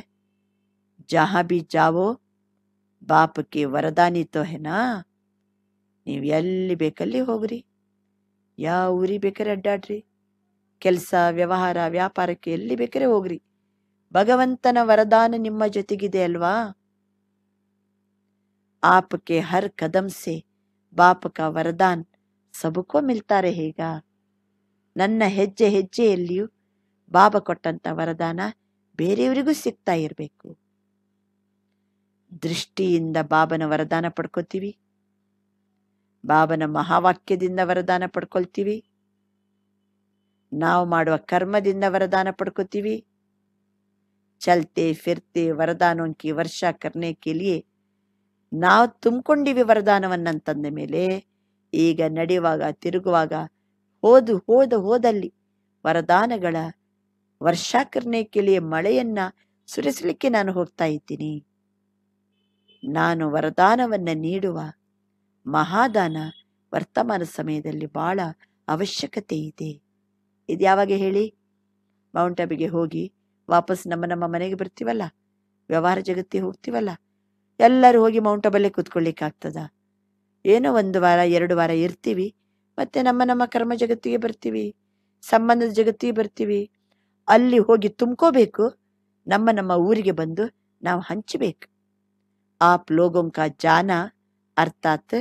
ಜಹಾ ಬಿ ಜಾವೋ ಬಾಪಕ್ಕೆ ವರದಾನಿ ತೋಹೆನಾ? ನೀವು ಎಲ್ಲಿ ಬೇಕಲ್ಲಿ ಹೋಗ್ರಿ, ಯಾವ ಊರಿಗೆ ಬೇಕಾರೆ ಅಡ್ಡಾಡ್ರಿ, ಕೆಲಸ, ವ್ಯವಹಾರ, ವ್ಯಾಪಾರಕ್ಕೆ ಎಲ್ಲಿ ಬೇಕಾರೆ ಹೋಗ್ರಿ, ಭಗವಂತನ ವರದಾನ ನಿಮ್ಮ ಜೊತೆಗಿದೆ ಅಲ್ವಾ? आपके हर कदम से ಬಾಪ್ ಕಾ ವರದಾನ್ ಸಬಕೋ ಮಿಲ್ತಾರೆ ಹೇಗ ನನ್ನ ಹೆಜ್ಜೆ ಹೆಜ್ಜೆಯಲ್ಲಿಯೂ ಬಾಬಾ ಕೊಟ್ಟಂತ ವರದಾನ ಬೇರೆಯವರಿಗೂ ಸಿಗ್ತಾ ಇರಬೇಕು ದೃಷ್ಟಿಯಿಂದ ಬಾಬನ ವರದಾನ ಪಡ್ಕೋತೀವಿ ಬಾಬನ ಮಹಾವಾಕ್ಯದಿಂದ ವರದಾನ ಪಡ್ಕೊಳ್ತೀವಿ ನಾವು ಮಾಡುವ ಕರ್ಮದಿಂದ ವರದಾನ ಪಡ್ಕೋತೀವಿ ಚಲ್ತೆ ಫಿರ್ತೆ ವರದಾನೋಂ ಕಿ ವರ್ಷ ಕರ್ನೆ ಕೆ ಲಿಯೆ ನಾವು ತುಂಬಿಕೊಂಡಿವಿ ವರದಾನವನ್ನಂತಂದ ಮೇಲೆ ಈಗ ನಡೆಯುವಾಗ, ತಿರುಗುವಾಗ ಹೋದು, ಹೋದ, ಹೋದಲ್ಲಿ ವರದಾನಗಳ ವರ್ಷಾಕರಣೆ ಕೆಲಿಯ ಮಳೆಯನ್ನ ಸುರಿಸಲಿಕ್ಕೆ ನಾನು ಹೋಗ್ತಾ ಇದ್ದೀನಿ. ನಾನು ವರದಾನವನ್ನ ನೀಡುವ ಮಹಾದಾನ ವರ್ತಮಾನ ಸಮಯದಲ್ಲಿ ಬಹಳ ಅವಶ್ಯಕತೆ ಇದೆ. ಇದು ಯಾವಾಗ ಹೇಳಿ? ಮೌಂಟ್ ಅಬಿಗೆ ಹೋಗಿ ವಾಪಸ್ ನಮ್ಮ ನಮ್ಮ ಮನೆಗೆ ಬರ್ತೀವಲ್ಲ? ವ್ಯವಹಾರ ಜಗತ್ತಿಗೆ ಹೋಗ್ತೀವಲ್ಲ? ಎಲ್ಲರೂ ಹೋಗಿ ಮೌಂಟ್ ಅಬಲ್ಲೇ ಕೂತ್ಕೊಳ್ಳಿಕ್ಕಾಗ್ತದ? ಏನೋ ಒಂದು ವಾರ, ಎರಡು ವಾರ ಇರ್ತೀವಿ, ಮತ್ತೆ ನಮ್ಮ ನಮ್ಮ ಕರ್ಮ ಜಗತ್ತಿಗೆ ಬರ್ತೀವಿ, ಸಂಬಂಧದ ಜಗತ್ತಿಗೆ ಬರ್ತೀವಿ. ಅಲ್ಲಿ ಹೋಗಿ ತುಂಬ್ಕೋಬೇಕು, ನಮ್ಮ ನಮ್ಮ ಊರಿಗೆ ಬಂದು ನಾವು ಹಂಚಬೇಕು. ಆ ಪ್ಲೋಗೊಂಕ ಜಾನ, ಅರ್ಥಾತ್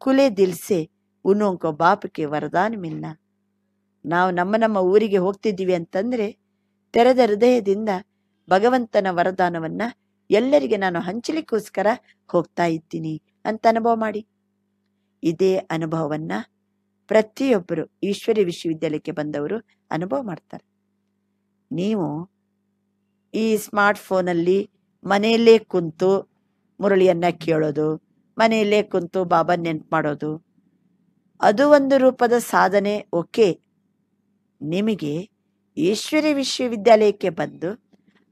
ಕುಲೆ ದಿಲ್ಸೆ, ಉನೋಂಕ ಬಾಪಕ್ಕೆ ವರದಾನ ಮಿಲ್ಲ ನಾವು ನಮ್ಮ ನಮ್ಮ ಊರಿಗೆ ಹೋಗ್ತಿದ್ದೀವಿ ಅಂತಂದ್ರೆ ತೆರೆದ ಹೃದಯದಿಂದ ಭಗವಂತನ ವರದಾನವನ್ನು ಎಲ್ಲರಿಗೆ ನಾನು ಹಂಚಲಿಕ್ಕೋಸ್ಕರ ಹೋಗ್ತಾ ಇದ್ದೀನಿ ಅಂತ ಅನುಭವ ಮಾಡಿ. ಇದೇ ಅನುಭವವನ್ನ ಪ್ರತಿಯೊಬ್ಬರು ಈಶ್ವರಿ ವಿಶ್ವವಿದ್ಯಾಲಯಕ್ಕೆ ಬಂದವರು ಅನುಭವ ಮಾಡ್ತಾರೆ. ನೀವು ಈ ಸ್ಮಾರ್ಟ್ ಫೋನಲ್ಲಿ ಮನೆಯಲ್ಲೇ ಕುಂತು ಮುರಳಿಯನ್ನ ಕೇಳೋದು, ಮನೆಯಲ್ಲೇ ಕುಂತು ಬಾಬಾ ನೆನ್ಪು ಮಾಡೋದು, ಅದು ಒಂದು ರೂಪದ ಸಾಧನೆ, ಓಕೆ. ನಿಮಗೆ ಈಶ್ವರಿ ವಿಶ್ವವಿದ್ಯಾಲಯಕ್ಕೆ ಬಂದು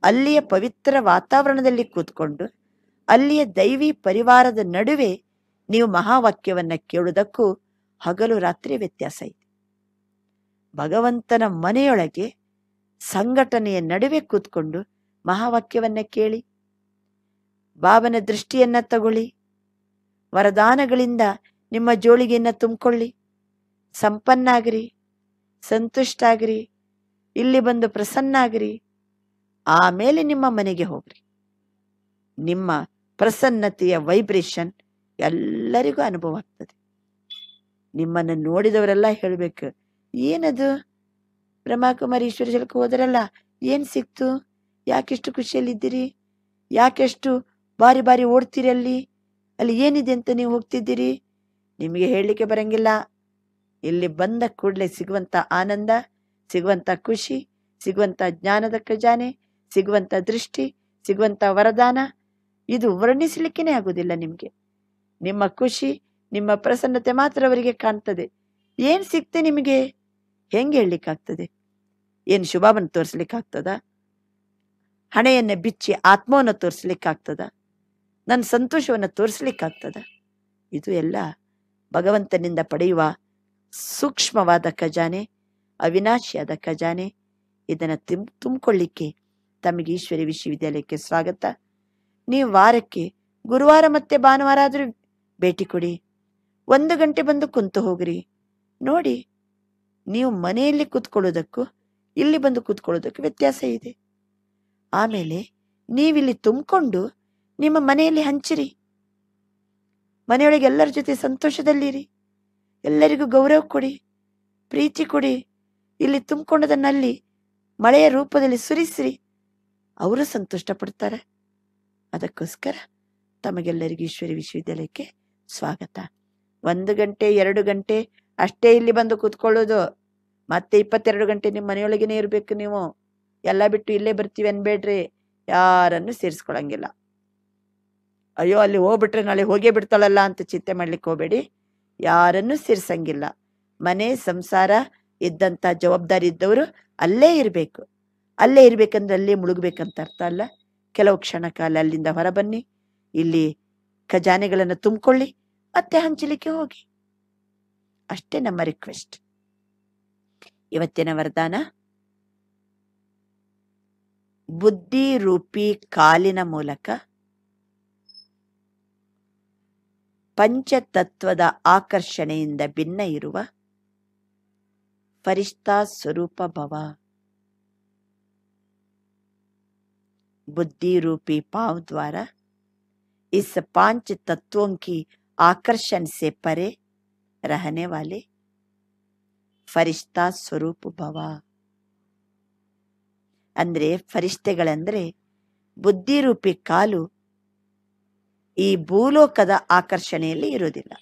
ಅಲ್ಲಿಯ ಪವಿತ್ರ ವಾತಾವರಣದಲ್ಲಿ ಕೂತ್ಕೊಂಡು, ಅಲ್ಲಿಯ ದೈವಿ ಪರಿವಾರದ ನಡುವೆ ನೀವು ಮಹಾವಾಕ್ಯವನ್ನ ಕೇಳುವುದಕ್ಕೂ ಹಗಲು ರಾತ್ರಿ ವ್ಯತ್ಯಾಸ ಇದೆ ಭಗವಂತನ ಮನೆಯೊಳಗೆ ಸಂಘಟನೆಯ ನಡುವೆ ಕೂತ್ಕೊಂಡು ಮಹಾವಾಕ್ಯವನ್ನ ಕೇಳಿ ಬಾಬನ ದೃಷ್ಟಿಯನ್ನ ತಗೊಳ್ಳಿ, ವರದಾನಗಳಿಂದ ನಿಮ್ಮ ಜೋಳಿಗೆಯನ್ನ ತುಂಬಿಕೊಳ್ಳಿ, ಸಂಪನ್ನಾಗ್ರಿ, ಸಂತುಷ್ಟಾಗ್ರಿ, ಇಲ್ಲಿ ಬಂದು ಪ್ರಸನ್ನಾಗ್ರಿ ಆಮೇಲೆ ನಿಮ್ಮ ಮನೆಗೆ ಹೋಗ್ರಿ. ನಿಮ್ಮ ಪ್ರಸನ್ನತೆಯ ವೈಬ್ರೇಷನ್ ಎಲ್ಲರಿಗೂ ಅನುಭವ ಆಗ್ತದೆ. ನಿಮ್ಮನ್ನು ನೋಡಿದವರೆಲ್ಲ ಹೇಳ್ಬೇಕು, ಏನದು? ಬ್ರಹ್ಮಕುಮಾರಿ ಈಶ್ವರ ಜಲಕ್ಕೆ ಹೋದರಲ್ಲ, ಏನ್ ಸಿಕ್ತು? ಯಾಕೆಷ್ಟು ಖುಷಿಯಲ್ಲಿದ್ದೀರಿ? ಯಾಕೆಷ್ಟು ಬಾರಿ ಬಾರಿ ಓಡ್ತೀರಿ ಅಲ್ಲಿ? ಅಲ್ಲಿ ಏನಿದೆ ಅಂತ ನೀವು ಹೋಗ್ತಿದ್ದೀರಿ? ನಿಮಗೆ ಹೇಳಲಿಕ್ಕೆ ಬರಂಗಿಲ್ಲ. ಇಲ್ಲಿ ಬಂದ ಕೂಡಲೇ ಸಿಗುವಂತ ಆನಂದ ಸಿಗುವಂತ ಖುಷಿ ಸಿಗುವಂತ ಜ್ಞಾನದ ಖಜಾನೆ ಸಿಗುವಂತ ದೃಷ್ಟಿ ಸಿಗುವಂಥ ವರದಾನ, ಇದು ವರ್ಣಿಸಲಿಕ್ಕೇ ಆಗುವುದಿಲ್ಲ ನಿಮಗೆ. ನಿಮ್ಮ ಖುಷಿ, ನಿಮ್ಮ ಪ್ರಸನ್ನತೆ ಮಾತ್ರ ಅವರಿಗೆ ಕಾಣ್ತದೆ. ಏನು ಸಿಕ್ತೆ ನಿಮಗೆ? ಹೆಂಗೆ ಹೇಳಲಿಕ್ಕಾಗ್ತದೆ? ಏನು ಶುಭವನ್ನು ತೋರಿಸ್ಲಿಕ್ಕಾಗ್ತದ? ಹಣೆಯನ್ನು ಬಿಚ್ಚಿ ಆತ್ಮವನ್ನು ತೋರಿಸ್ಲಿಕ್ಕಾಗ್ತದ? ನನ್ನ ಸಂತೋಷವನ್ನು ತೋರಿಸ್ಲಿಕ್ಕಾಗ್ತದ? ಇದು ಎಲ್ಲ ಭಗವಂತನಿಂದ ಪಡೆಯುವ ಸೂಕ್ಷ್ಮವಾದ ಖಜಾನೆ, ಅವಿನಾಶಿಯಾದ ಖಜಾನೆ. ಇದನ್ನು ತುಂಬ ತುಂಬಿಕೊಳ್ಳಿಕ್ಕೆ ತಮಗೆ ಈಶ್ವರಿ ವಿಶ್ವವಿದ್ಯಾಲಯಕ್ಕೆ ಸ್ವಾಗತ. ನೀವು ವಾರಕ್ಕೆ ಗುರುವಾರ ಮತ್ತೆ ಭಾನುವಾರ ಆದರೂ ಭೇಟಿ ಕೊಡಿ. ಒಂದು ಗಂಟೆ ಬಂದು ಕುಂತು ಹೋಗ್ರಿ. ನೋಡಿ, ನೀವು ಮನೆಯಲ್ಲಿ ಕೂತ್ಕೊಳ್ಳೋದಕ್ಕೂ ಇಲ್ಲಿ ಬಂದು ಕೂತ್ಕೊಳ್ಳೋದಕ್ಕೂ ವ್ಯತ್ಯಾಸ ಇದೆ. ಆಮೇಲೆ ನೀವಿಲ್ಲಿ ತುಂಬಿಕೊಂಡು ನಿಮ್ಮ ಮನೆಯಲ್ಲಿ ಹಂಚಿರಿ. ಮನೆಯೊಳಗೆ ಎಲ್ಲರ ಜೊತೆ ಸಂತೋಷದಲ್ಲಿರಿ. ಎಲ್ಲರಿಗೂ ಗೌರವ ಕೊಡಿ, ಪ್ರೀತಿ ಕೊಡಿ. ಇಲ್ಲಿ ತುಂಬಿಕೊಂಡದನ್ನಲ್ಲಿ ಮಳೆಯ ರೂಪದಲ್ಲಿ ಸುರಿಸಿರಿ. ಅವರು ಸಂತುಷ್ಟ ಪಡ್ತಾರೆ ಅದಕ್ಕೋಸ್ಕರ ತಮಗೆಲ್ಲರಿಗೂ ಈಶ್ವರಿ ವಿಶ್ವವಿದ್ಯಾಲಯಕ್ಕೆ ಸ್ವಾಗತ. ಒಂದು ಗಂಟೆ, ಎರಡು ಗಂಟೆ ಅಷ್ಟೇ ಇಲ್ಲಿ ಬಂದು ಕೂತ್ಕೊಳ್ಳೋದು. ಮತ್ತೆ ಇಪ್ಪತ್ತೆರಡು ಗಂಟೆ ನಿಮ್ಮ ಮನೆಯೊಳಗೇನೆ ಇರಬೇಕು ನೀವು. ಎಲ್ಲ ಬಿಟ್ಟು ಇಲ್ಲೇ ಬರ್ತೀವಿ ಅನ್ಬೇಡ್ರಿ. ಯಾರನ್ನು ಸೇರಿಸ್ಕೊಳಂಗಿಲ್ಲ. ಅಯ್ಯೋ, ಅಲ್ಲಿ ಹೋಗ್ಬಿಟ್ರೆ ನಾಳೆ ಹೋಗೇ ಬಿಡ್ತಾಳಲ್ಲ ಅಂತ ಚಿಂತೆ ಮಾಡ್ಲಿಕ್ಕೆ ಹೋಗಬೇಡಿ. ಯಾರನ್ನು ಸೇರ್ಸಂಗಿಲ್ಲ. ಮನೆ, ಸಂಸಾರ ಇದ್ದಂತ ಜವಾಬ್ದಾರಿ ಇದ್ದವರು ಅಲ್ಲೇ ಇರಬೇಕು. ಅಲ್ಲೇ ಇರ್ಬೇಕಂದ್ರೆ ಅಲ್ಲೇ ಮುಳುಗ್ಬೇಕಂತ ಅರ್ಥ ಅಲ್ಲ? ಕೆಲವು ಕ್ಷಣ ಕಾಲ ಅಲ್ಲಿಂದ ಹೊರಬನ್ನಿ, ಇಲ್ಲಿ ಖಜಾನೆಗಳನ್ನು ತುಂಬಿಕೊಳ್ಳಿ, ಮತ್ತೆ ಹಂಚಲಿಕ್ಕೆ ಹೋಗಿ. ಅಷ್ಟೇ ನಮ್ಮ ರಿಕ್ವೆಸ್ಟ್ ಇವತ್ತಿನ ವರದಾನ? ಬುದ್ಧಿ ರೂಪಿ ಕಾಲಿನ ಮೂಲಕ ಪಂಚತತ್ವದ ಆಕರ್ಷಣೆಯಿಂದ ಭಿನ್ನ ಇರುವ ಫರಿಷ್ತಾ ಸ್ವರೂಪ ಭವ. बुद्धि रूपी पांव द्वारा इस पांच तत्वों की आकर्षण से परे रहने वाले ಫರಿಷ್ಠಾ ಸ್ವರೂಪ ಭವ ಅಂದ್ರೆ ಫರಿಷ್ಠೆಗಳಂದ್ರೆ ಬುದ್ಧಿರೂಪಿ ಕಾಲು ಈ ಭೂಲೋಕದ ಆಕರ್ಷಣೆಯಲ್ಲಿ ಇರುವುದಿಲ್ಲ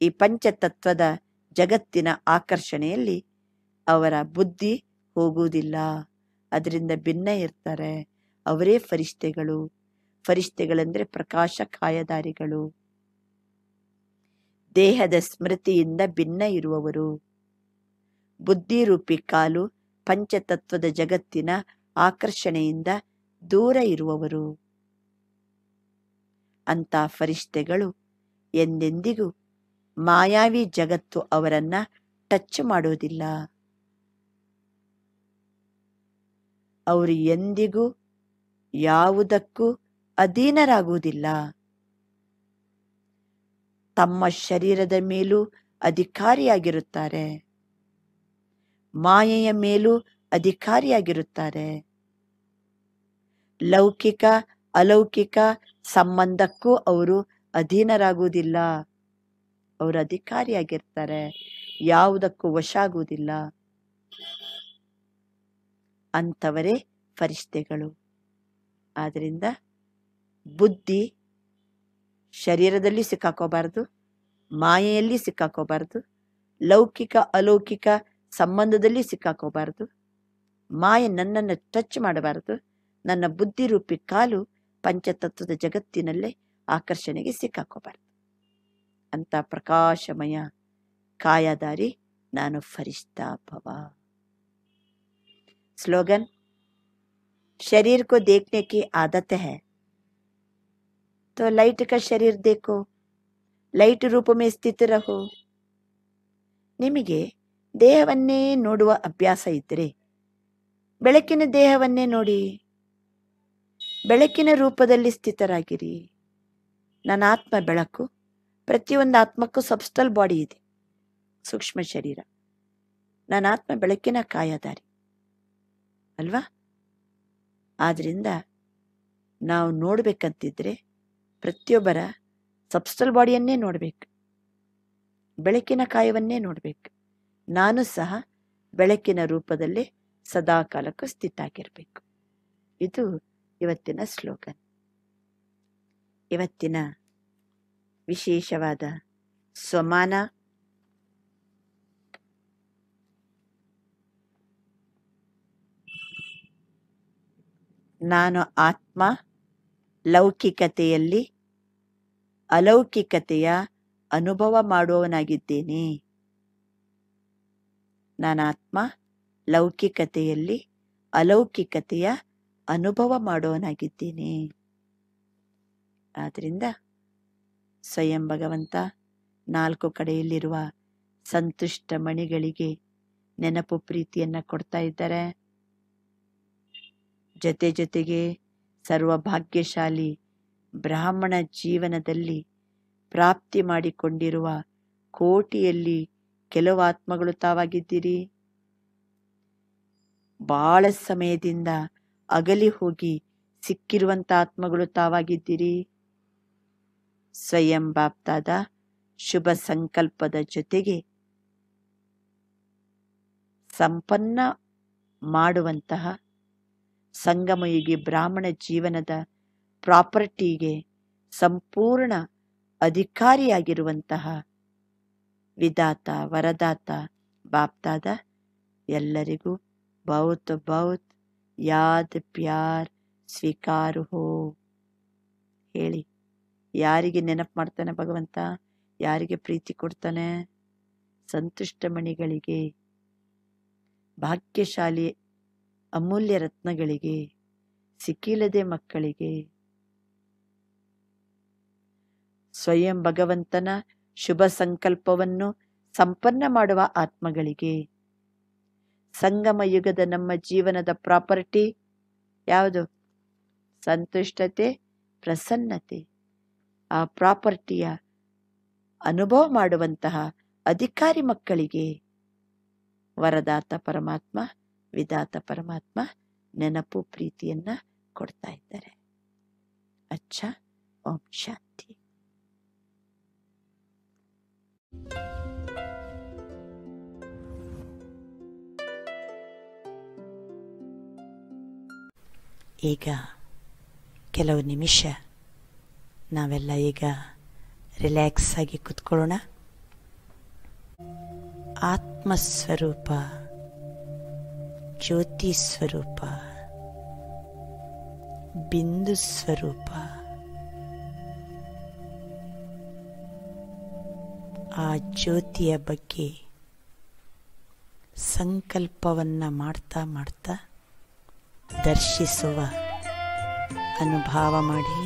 ಈ ಪಂಚತತ್ವದ ಜಗತ್ತಿನ ಆಕರ್ಷಣೆಯಲ್ಲಿ ಅವರ ಬುದ್ಧಿ ಹೋಗುವುದಿಲ್ಲ ಅದರಿಂದ ಭಿನ್ನ ಇರ್ತಾರೆ. ಅವರೇ ಫರಿಷ್ಠೆಗಳು ಫರಿಷ್ಠೆಗಳಂದ್ರೆ ಪ್ರಕಾಶ ಕಾಯದಾರಿಗಳು. ದೇಹದ ಸ್ಮೃತಿಯಿಂದ ಭಿನ್ನ ಇರುವವರು. ಬುದ್ಧಿರೂಪಿ ಕಾಲು ಪಂಚತತ್ವದ ಜಗತ್ತಿನ ಆಕರ್ಷಣೆಯಿಂದ ದೂರ ಇರುವವರು. ಅಂತ ಫರಿಷ್ಠೆಗಳು ಎಂದೆಂದಿಗೂ ಮಾಯಾವಿ ಜಗತ್ತು ಅವರನ್ನ ಟಚ್ ಮಾಡುವುದಿಲ್ಲ ಅವರು ಎಂದಿಗೂ ಯಾವುದಕ್ಕೂ ಅಧೀನರಾಗುವುದಿಲ್ಲ. ತಮ್ಮ ಶರೀರದ ಮೇಲೂ ಅಧಿಕಾರಿಯಾಗಿರುತ್ತಾರೆ. ಮಾಯೆಯ ಮೇಲೂ ಅಧಿಕಾರಿಯಾಗಿರುತ್ತಾರೆ. ಲೌಕಿಕ, ಅಲೌಕಿಕ ಸಂಬಂಧಕ್ಕೂ ಅವರು ಅಧೀನರಾಗುವುದಿಲ್ಲ. ಅವರು ಅಧಿಕಾರಿಯಾಗಿರ್ತಾರೆ. ಯಾವುದಕ್ಕೂ ವಶ ಆಗುವುದಿಲ್ಲ ಅಂಥವರೇ ಫರಿಷ್ಠೆಗಳು ಆದ್ದರಿಂದ ಬುದ್ಧಿ ಶರೀರದಲ್ಲಿ ಸಿಕ್ಕಾಕೋಬಾರ್ದು, ಮಾಯೆಯಲ್ಲಿ ಸಿಕ್ಕಾಕೋಬಾರ್ದು, ಲೌಕಿಕ ಅಲೌಕಿಕ ಸಂಬಂಧದಲ್ಲಿ ಸಿಕ್ಕಾಕೋಬಾರ್ದು, ಮಾಯೆ ನನ್ನನ್ನು ಟಚ್ ಮಾಡಬಾರದು, ನನ್ನ ಬುದ್ಧಿ ರೂಪಿ ಕಾಲು ಪಂಚತತ್ವದ ಜಗತ್ತಿನಲ್ಲೇ ಆಕರ್ಷಣೆಗೆ ಸಿಕ್ಕಾಕೋಬಾರ್ದು. ಅಂತ ಪ್ರಕಾಶಮಯ ಕಾಯದಾರಿ ನಾನು ಫರಿಷ್ಠಾ ಭವ. स्लोगन शरीर को देखने की आदत है तो लाइट का शरीर देखो ಲೈಟ್ ರೂಪ ಮೇ ಸ್ಥಿತ ರಹೋ ನಿಮಗೆ ದೇಹವನ್ನೇ ನೋಡುವ ಅಭ್ಯಾಸ ಇದ್ದರೆ ಬೆಳಕಿನ ದೇಹವನ್ನೇ ನೋಡಿ ಬೆಳಕಿನ ರೂಪದಲ್ಲಿ ಸ್ಥಿತರಾಗಿರಿ ನನ್ನ ಆತ್ಮ ಬೆಳಕು ಪ್ರತಿಯೊಂದು ಆತ್ಮಕ್ಕೂ ಸಬ್ಸ್ಟಲ್ ಬಾಡಿ ಇದೆ ಸೂಕ್ಷ್ಮ ಶರೀರ ನನ್ನ ಆತ್ಮ ಬೆಳಕಿನ ಕಾಯದಾರಿ ಅಲ್ವಾ? ಆದ್ದರಿಂದ ನಾವು ನೋಡಬೇಕಂತಿದ್ರೆ ಪ್ರತಿಯೊಬ್ಬರ ಸಬ್ಸ್ಟಲ್ ಬಾಡಿಯನ್ನೇ ನೋಡಬೇಕು. ಬೆಳಕಿನ ಕಾಯವನ್ನೇ ನೋಡಬೇಕು. ನಾನು ಸಹ ಬೆಳಕಿನ ರೂಪದಲ್ಲಿ ಸದಾ ಕಾಲಕ್ಕೂ ಸ್ಥಿತಾಗಿರಬೇಕು ಇದು ಇವತ್ತಿನ ಸ್ಲೋಗನ್ ಇವತ್ತಿನ ವಿಶೇಷವಾದ ಸ್ವಮಾನ ನಾನು ಆತ್ಮ, ಲೌಕಿಕತೆಯಲ್ಲಿ ಅಲೌಕಿಕತೆಯ ಅನುಭವ ಮಾಡುವವನಾಗಿದ್ದೇನೆ. ನಾನಾತ್ಮ ಲೌಕಿಕತೆಯಲ್ಲಿ ಅಲೌಕಿಕತೆಯ ಅನುಭವ ಮಾಡುವವನಾಗಿದ್ದೇನೆ. ಆದ್ದರಿಂದ ಸ್ವಯಂ ಭಗವಂತ ನಾಲ್ಕು ಕಡೆಯಲ್ಲಿರುವ ಸಂತುಷ್ಟ ಮಣಿಗಳಿಗೆ ನೆನಪು ಪ್ರೀತಿಯನ್ನು ಕೊಡ್ತಾ ಇದ್ದಾರೆ. ಜೊತೆ ಜೊತೆಗೆ ಸರ್ವಭಾಗ್ಯಶಾಲಿ ಬ್ರಾಹ್ಮಣ ಜೀವನದಲ್ಲಿ ಪ್ರಾಪ್ತಿ ಮಾಡಿಕೊಂಡಿರುವ ಕೋಟಿಯಲ್ಲಿ ಕೆಲವು ಆತ್ಮಗಳು ತಾವಾಗಿದ್ದೀರಿ. ಬಹಳ ಸಮಯದಿಂದ ಅಗಲಿ ಹೋಗಿ ಸಿಕ್ಕಿರುವಂಥ ಆತ್ಮಗಳು ತಾವಾಗಿದ್ದೀರಿ. ಸ್ವಯಂ ಬಾಪ್ತಾದ ಶುಭ ಸಂಕಲ್ಪದ ಜೊತೆಗೆ ಸಂಪನ್ನ ಮಾಡುವಂತಹ ಸಂಗಮಯುಗಿ ಬ್ರಾಹ್ಮಣ ಜೀವನದ ಪ್ರಾಪರ್ಟಿಗೆ ಸಂಪೂರ್ಣ ಅಧಿಕಾರಿಯಾಗಿರುವಂತಹ ವಿದಾತ, ವರದಾತ, ಬಾಪ್ತಾದ ಎಲ್ಲರಿಗೂ ಬೌತ್ ಬೌತ್ ಯಾದ್ ಪ್ಯಾರ್ ಸ್ವೀಕಾರ ಹೋ. ಹೇಳಿ, ಯಾರಿಗೆ ನೆನಪು ಮಾಡ್ತಾನೆ ಭಗವಂತ? ಯಾರಿಗೆ ಪ್ರೀತಿ ಕೊಡ್ತಾನೆ? ಸಂತುಷ್ಟ ಮಣಿಗಳಿಗೆ ಭಾಗ್ಯಶಾಲಿ ಅಮೂಲ್ಯ ರತ್ನಗಳಿಗೆ, ಸಿಕ್ಕಿಲ್ಲದೆ ಮಕ್ಕಳಿಗೆ. ಸ್ವಯಂ ಭಗವಂತನ ಶುಭ ಸಂಕಲ್ಪವನ್ನು ಸಂಪನ್ನ ಮಾಡುವ ಆತ್ಮಗಳಿಗೆ. ಸಂಗಮ ಯುಗದ ನಮ್ಮ ಜೀವನದ ಪ್ರಾಪರ್ಟಿ ಯಾವುದು? ಸಂತುಷ್ಟತೆ, ಪ್ರಸನ್ನತೆ. ಆ ಪ್ರಾಪರ್ಟಿಯ ಅನುಭವ ಮಾಡುವಂತಹ ಅಧಿಕಾರಿ ಮಕ್ಕಳಿಗೆ. ವರದಾತ ಪರಮಾತ್ಮ ವಿಧಾತ ಪರಮಾತ್ಮ ನೆನಪು ಪ್ರೀತಿಯನ್ನ ಕೊಡ್ತಾ ಇದ್ದಾರೆ. ಅಚ್ಚ, ಓಂ ಶಾಂತಿ. ಈಗ ಕೆಲವು ನಿಮಿಷ ನಾವೆಲ್ಲ ಈಗ ರಿಲ್ಯಾಕ್ಸ್ ಆಗಿ ಕುತ್ಕೊಳ್ಳೋಣ. ಆತ್ಮಸ್ವರೂಪ ಜ್ಯೋತಿ ಸ್ವರೂಪ ಬಿಂದು ಸ್ವರೂಪ ಆ ಜ್ಯೋತಿಯ ಬಗ್ಗೆ ಸಂಕಲ್ಪವನ್ನ ಮಾಡ್ತಾ ಮಾಡ್ತಾ ದರ್ಶಿಸುವ ಅನುಭವ ಮಾಡಿ.